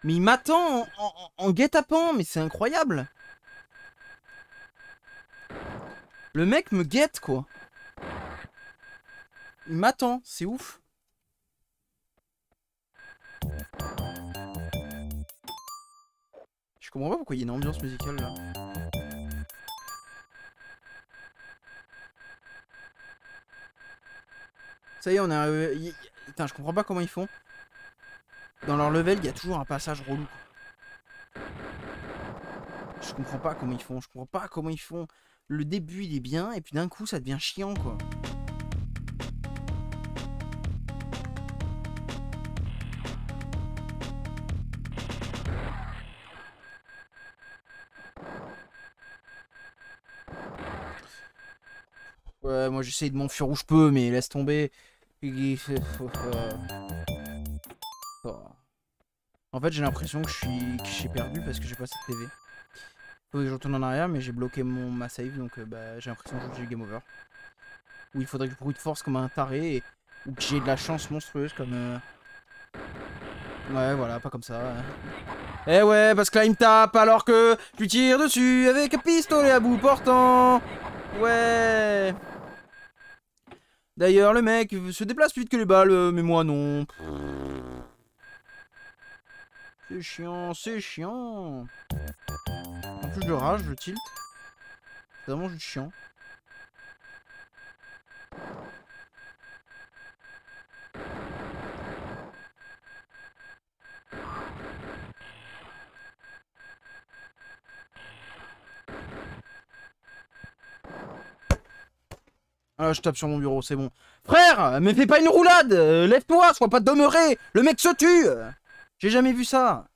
Mais il m'attend en, guet-apens, mais c'est incroyable. Le mec me guette, quoi. Il m'attend, c'est ouf. Je comprends pas pourquoi il y a une ambiance musicale là. Ça y est, on est arrivé. Putain, je comprends pas comment ils font. Dans leur level, il y a toujours un passage relou. Je comprends pas comment ils font. Je comprends pas comment ils font. Le début, il est bien, et puis d'un coup, ça devient chiant, quoi. Moi j'essaye de m'enfuir où je peux, mais laisse tomber. En fait, j'ai l'impression que je suis j'ai perdu parce que j'ai pas cette TV. Faut que je retourne en arrière, mais j'ai bloqué mon ma save, donc euh, bah, j'ai l'impression que j'ai game over. Ou il faudrait que je brute force comme un taré, ou que j'ai de la chance monstrueuse comme... Euh, ouais, voilà, pas comme ça. Eh ouais, parce que là il me tape alors que je lui tire dessus avec un pistolet à bout portant. Ouais. D'ailleurs, le mec se déplace plus vite que les balles, euh, mais moi non. C'est chiant, c'est chiant. En plus, je rage, je tilt. C'est vraiment juste chiant. Ah, je tape sur mon bureau, c'est bon. Frère, mais fais pas une roulade euh, Lève-toi, sois pas demeuré Le mec se tue j'ai jamais vu ça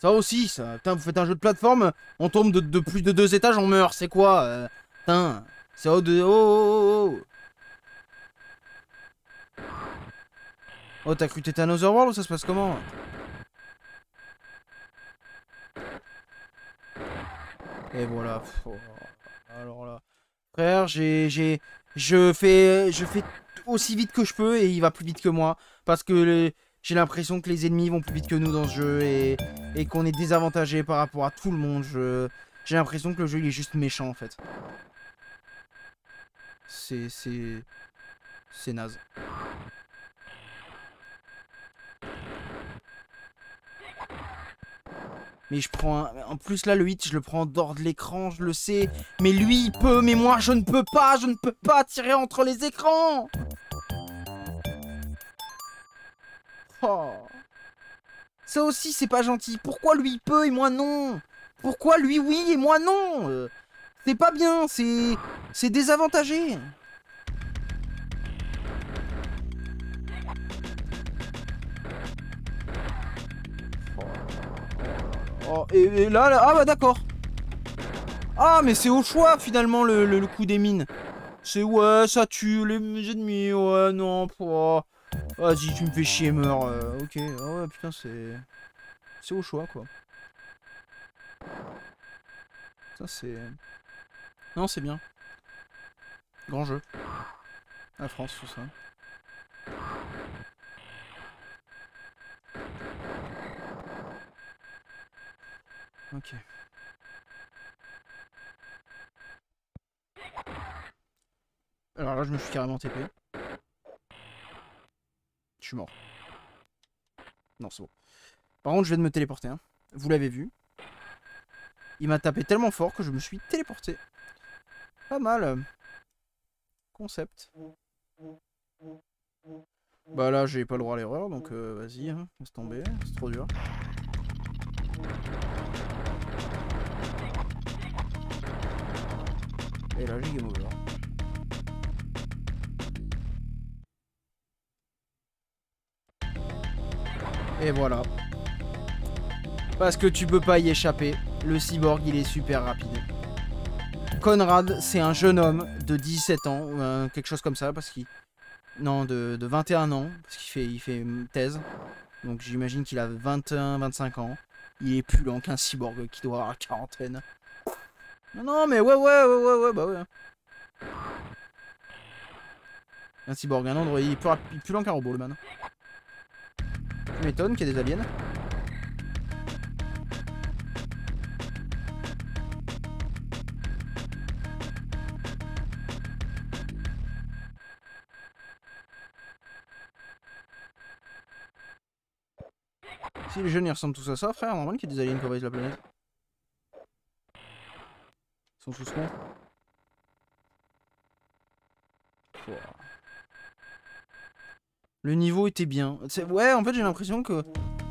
Ça aussi, ça. Putain, vous faites un jeu de plateforme, on tombe de, plus de deux étages, on meurt. C'est quoi euh, Putain, c'est haut de... Oh, oh, oh, oh. t'as cru que t'étais un ou ça se passe comment? Et voilà. Alors là... Frère, j'ai... Je fais, je fais aussi vite que je peux et il va plus vite que moi. Parce que j'ai l'impression que les ennemis vont plus vite que nous dans ce jeu et, et qu'on est désavantagé par rapport à tout le monde. J'ai l'impression que le jeu il est juste méchant en fait. C'est... C'est... C'est naze. Mais je prends. En plus là le hit je le prends dehors de l'écran, je le sais. Mais lui il peut, mais moi je ne peux pas, je ne peux pas tirer entre les écrans. Oh. Ça aussi c'est pas gentil. Pourquoi lui il peut et moi non? Pourquoi lui oui et moi non? Euh, C'est pas bien, c'est... C'est désavantagé. Oh, et, là, là, ah bah d'accord. Ah mais c'est au choix finalement le, le- coup des mines. C'est ouais, ça tue les ennemis, ouais, non, pas. Vas-y, tu me fais chier, meurs. euh, ok, ah ouais, putain, c'est. C'est au choix quoi. Ça c'est. Non, c'est bien. Grand jeu. La France, tout ça. Ok. Alors là, je me suis carrément TP. Je suis mort. Non, c'est bon. Par contre, je viens de me téléporter. hein. Vous l'avez vu. Il m'a tapé tellement fort que je me suis téléporté. Pas mal. Concept. Bah là, j'ai pas le droit à l'erreur, donc euh, vas-y, hein, laisse tomber, c'est trop dur. Et là, j'ai. Et voilà. Parce que tu peux pas y échapper. Le cyborg, il est super rapide. Conrad, c'est un jeune homme de 17 ans, quelque chose comme ça, parce qu'il... Non, de, de 21 ans, parce qu'il fait, il fait une thèse. Donc j'imagine qu'il a 21, 25 ans. Il est plus lent qu'un cyborg qui doit avoir la quarantaine. Non, non, mais ouais, ouais, ouais, ouais, ouais, bah ouais. Un cyborg, un android, il est plus, plus lent qu'un robot, le man. Tu m'étonnes qu'il y ait des aliens. Si les jeunes ils ressemblent tous à ça, frère, normal qu'il y ait des aliens qui envahissent la planète. Ils sont tous cons. Pouah. Le niveau était bien. C'est- Ouais, en fait, j'ai l'impression que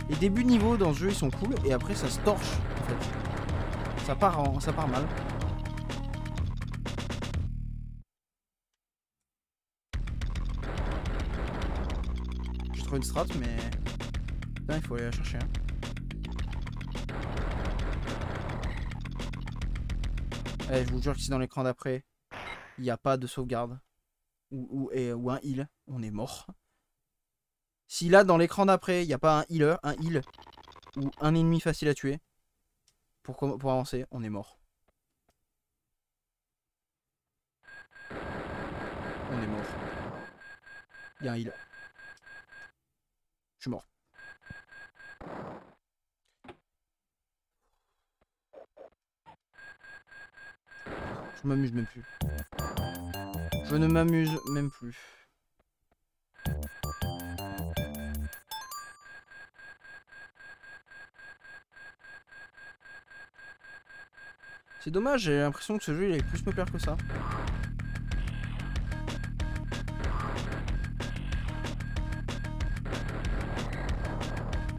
les débuts de niveau dans ce jeu ils sont cool et après ça se torche en fait. Ça part, en... ça part mal. J'ai trouvé une strat, mais. Putain, il faut aller la chercher. hein. Eh, je vous jure que si dans l'écran d'après, il n'y a pas de sauvegarde ou, un heal, on est mort. Si là, dans l'écran d'après, il n'y a pas un healer, un heal ou un ennemi facile à tuer pour, pour avancer, on est mort. On est mort. Il y a un heal. Je suis mort. Je m'amuse même plus. Je ne m'amuse même plus. C'est dommage, j'ai l'impression que ce jeu il allait plus me plaire que ça.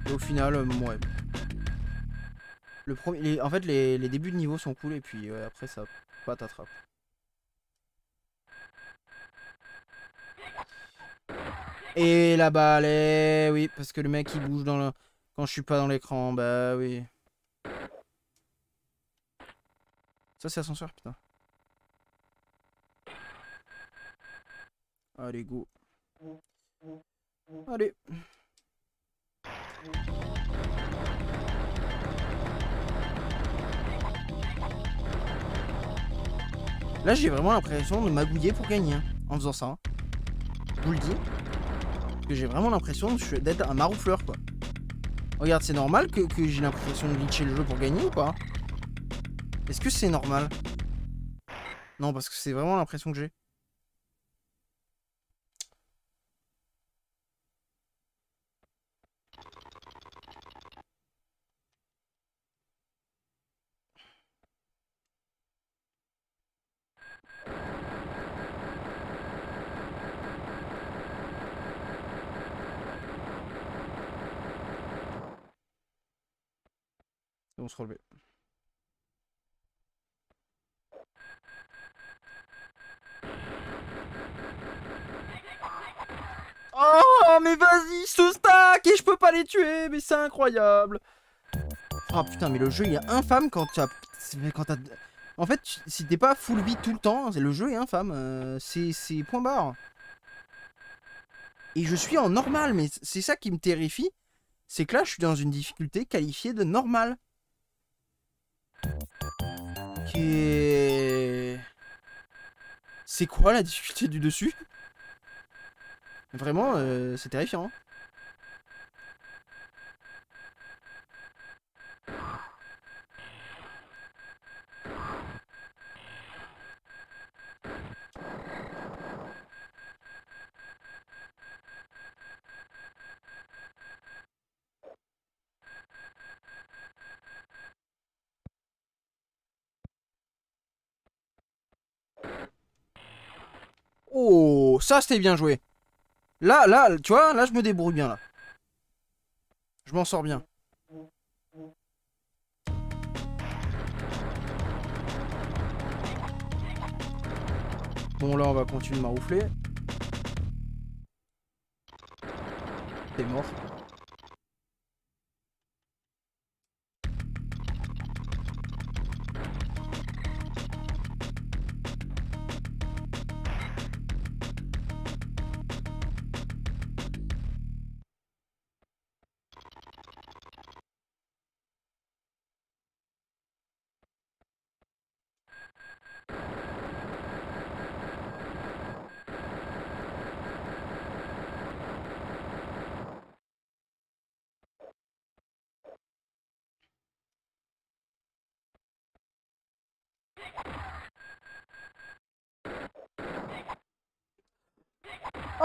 Et au final, euh, ouais. En fait, les, débuts de niveau sont cool et puis ouais, après ça patatras. Et la balle, eh oui, parce que le mec il bouge dans le... quand je suis pas dans l'écran, bah oui. Ça c'est ascenseur, putain. Allez, go. Allez. Là, j'ai vraiment l'impression de magouiller pour gagner hein, en faisant ça. hein. Je vous le dis. Que j'ai vraiment l'impression d'être un maroufleur, quoi. Regarde, c'est normal que, que j'ai l'impression de glitcher le jeu pour gagner ou pas Est-ce que c'est normal? Non, parce que c'est vraiment l'impression que j'ai. Vont se relever. Oh, mais vas-y, ce stack et je peux pas les tuer, mais c'est incroyable. Oh putain, mais le jeu il est infâme quand tu as... Quand t'as... En fait, si t'es pas full vie tout le temps, le jeu est infâme. euh, c'est c'est point barre. Et je suis en normal, mais c'est ça qui me terrifie. C'est que là, je suis dans une difficulté qualifiée de normal. C'est quoi la difficulté du dessus? Vraiment, euh, c'est terrifiant. hein. Oh, ça c'était bien joué. Là, là, tu vois, là je me débrouille bien là. Je m'en sors bien. Bon là on va continuer de maroufler. T'es mort.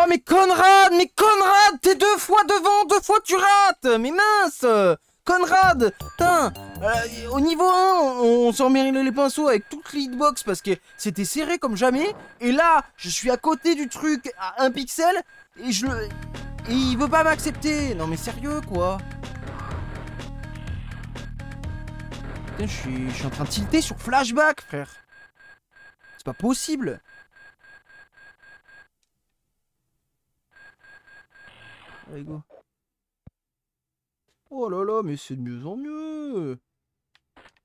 Mais Conrad, mais Conrad, t'es deux fois devant, deux fois tu rates. Mais mince. Conrad Putain. Euh, Au niveau 1, on s'en mérité les pinceaux avec toute l'hitbox parce que c'était serré comme jamais. Et là, je suis à côté du truc à un pixel et je le... Il veut pas m'accepter. Non mais sérieux quoi. Je suis, je suis en train de tilter sur flashback, frère. C'est pas possible Allez, go. Oh là là, mais c'est de mieux en mieux.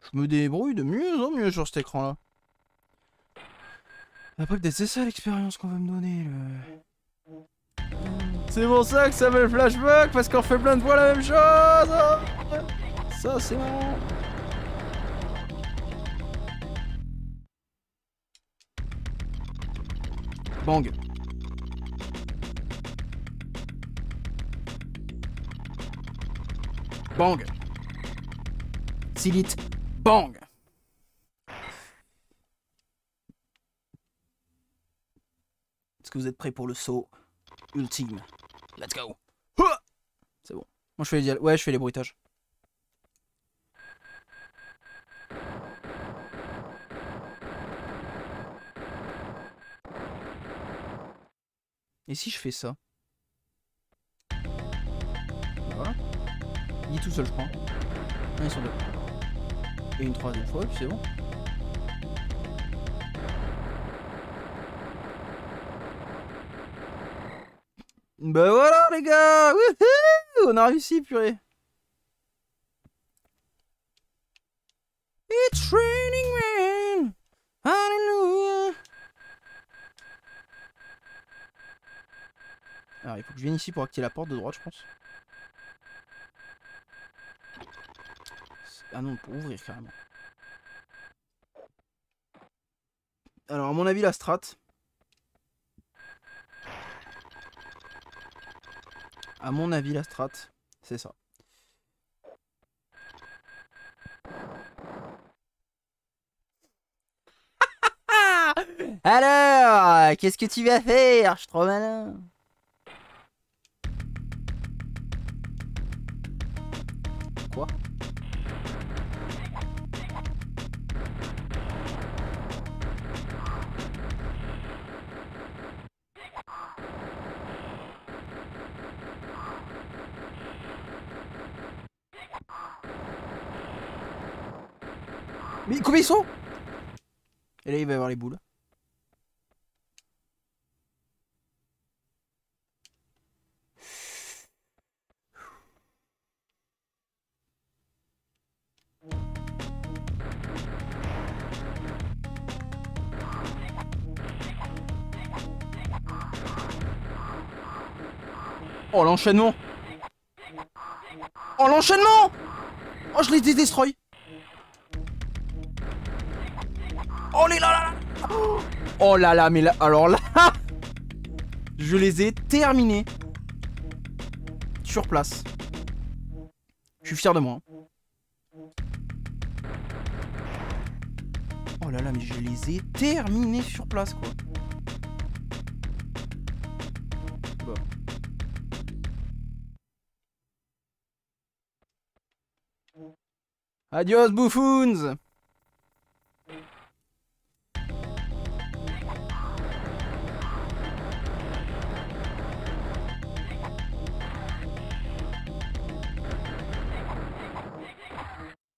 Je me débrouille de mieux en mieux sur cet écran-là. Après, peut-être c'est ça l'expérience qu'on va me donner. Le... C'est pour ça que ça s'appelle flashback, parce qu'on fait plein de fois la même chose. Ça, c'est marrant. Bang. Bang. Silite. Bang. Est-ce que vous êtes prêts pour le saut ultime? Let's go. C'est bon. Moi je fais les Ouais, je fais les bruitages. Et si je fais ça? Il est tout seul, je crois. Ils sont deux. Et une troisième fois, puis c'est bon. Bah voilà, les gars Wouhou On a réussi, purée It's raining man Hallelujah Alors, il faut que je vienne ici pour activer la porte de droite, je pense. Ah non, pour ouvrir carrément. Alors, à mon avis, la strat. À mon avis, la strat, c'est ça. Alors, qu'est-ce que tu vas faire Je suis trop malin? Mais combien ils sont? Et là, il va y avoir les boules. Oh l'enchaînement! Oh l'enchaînement! Oh je les destroy Oh là là mais là alors là Je les ai terminés. Sur place. Je suis fier de moi hein. Oh là là mais je les ai terminés sur place quoi. Adios, buffoons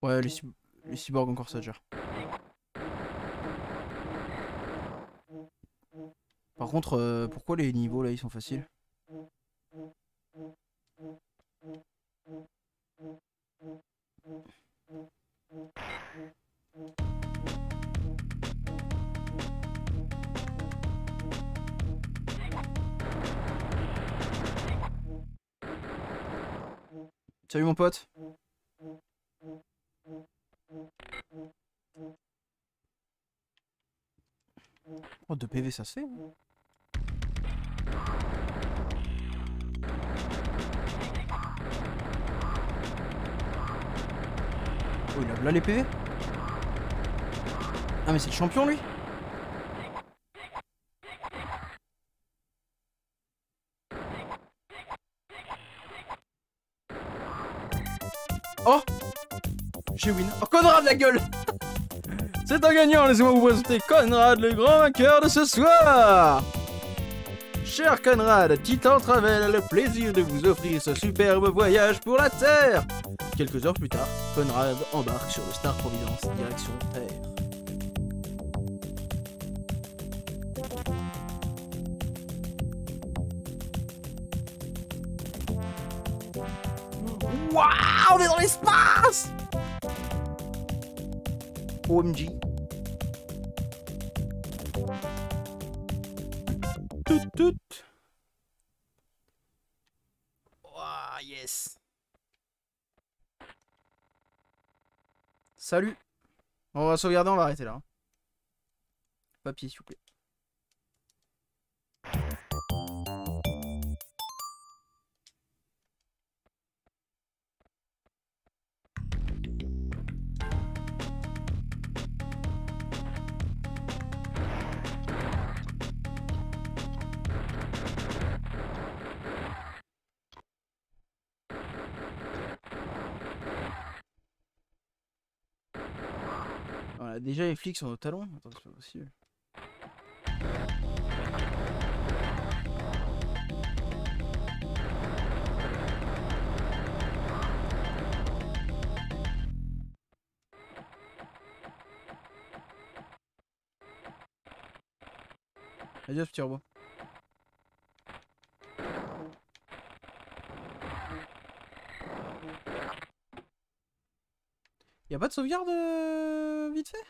Ouais, les, les cyborgs encore ça gère. Par contre, euh, pourquoi les niveaux là ils sont faciles? Salut mon pote. 2 PV, ça se hein. Oh, il a là les PV Ah, mais c'est le champion lui Oh J'ai win. Oh, Conrad la gueule C'est un gagnant, laissez-moi vous présenter Conrad, le grand vainqueur de ce soir. Cher Conrad, Titan Travel a le plaisir de vous offrir ce superbe voyage pour la Terre. Quelques heures plus tard, Conrad embarque sur le Star Providence direction Terre. Waouh, on est dans l'espace OMG. Tout, tout. Ouah, yes. Salut. On va sauvegarder, on va arrêter là. hein. Papier, s'il vous plaît. Déjà les flics sont au talon. Attends, c'est possible. Adios petit robot. Y'a pas de sauvegarde euh, fait?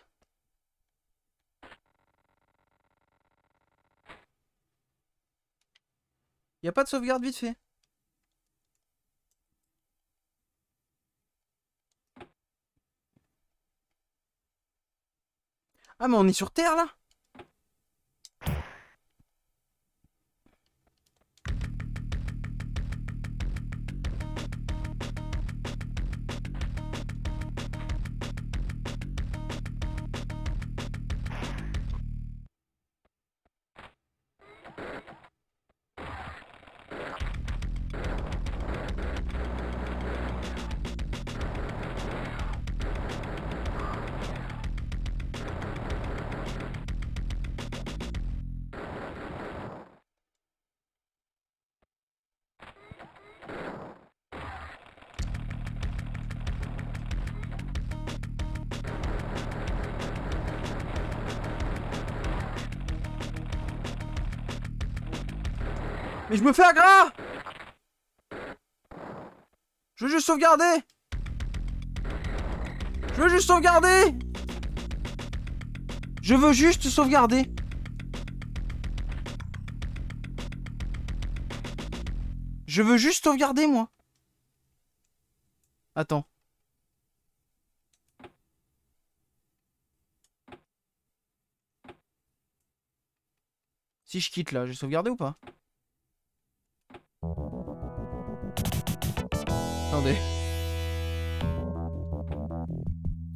Y'a pas de sauvegarde vite fait? Ah mais on est sur Terre là Je me fais aggras Je veux juste sauvegarder. Je veux juste sauvegarder. Je veux juste sauvegarder. Je veux juste sauvegarder, moi. Attends. Si je quitte là, j'ai sauvegardé ou pas?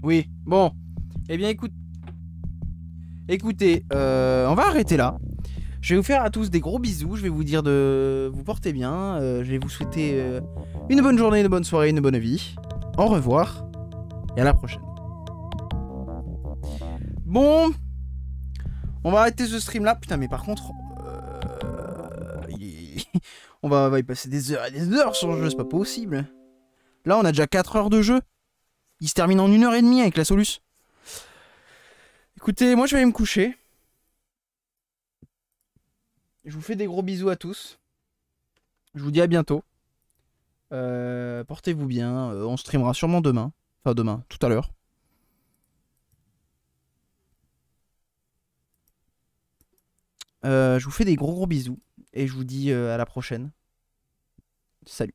Oui, bon. Eh bien, écoute. Écoutez, euh, on va arrêter là. Je vais vous faire à tous des gros bisous. Je vais vous dire de vous porter bien. Euh, je vais vous souhaiter euh, une bonne journée, une bonne soirée, une bonne vie. Au revoir. Et à la prochaine. Bon. On va arrêter ce stream là. Putain, mais par contre. on, va, on va y passer des heures et des heures sur le jeu. C'est pas possible. Là, on a déjà 4 heures de jeu. Il se termine en une heure et demie avec la Solus. Écoutez, moi je vais me coucher. Je vous fais des gros bisous à tous. Je vous dis à bientôt. Euh, Portez-vous bien. Euh, on streamera sûrement demain. Enfin demain, tout à l'heure. Euh, je vous fais des gros gros bisous. Et je vous dis à la prochaine. Salut.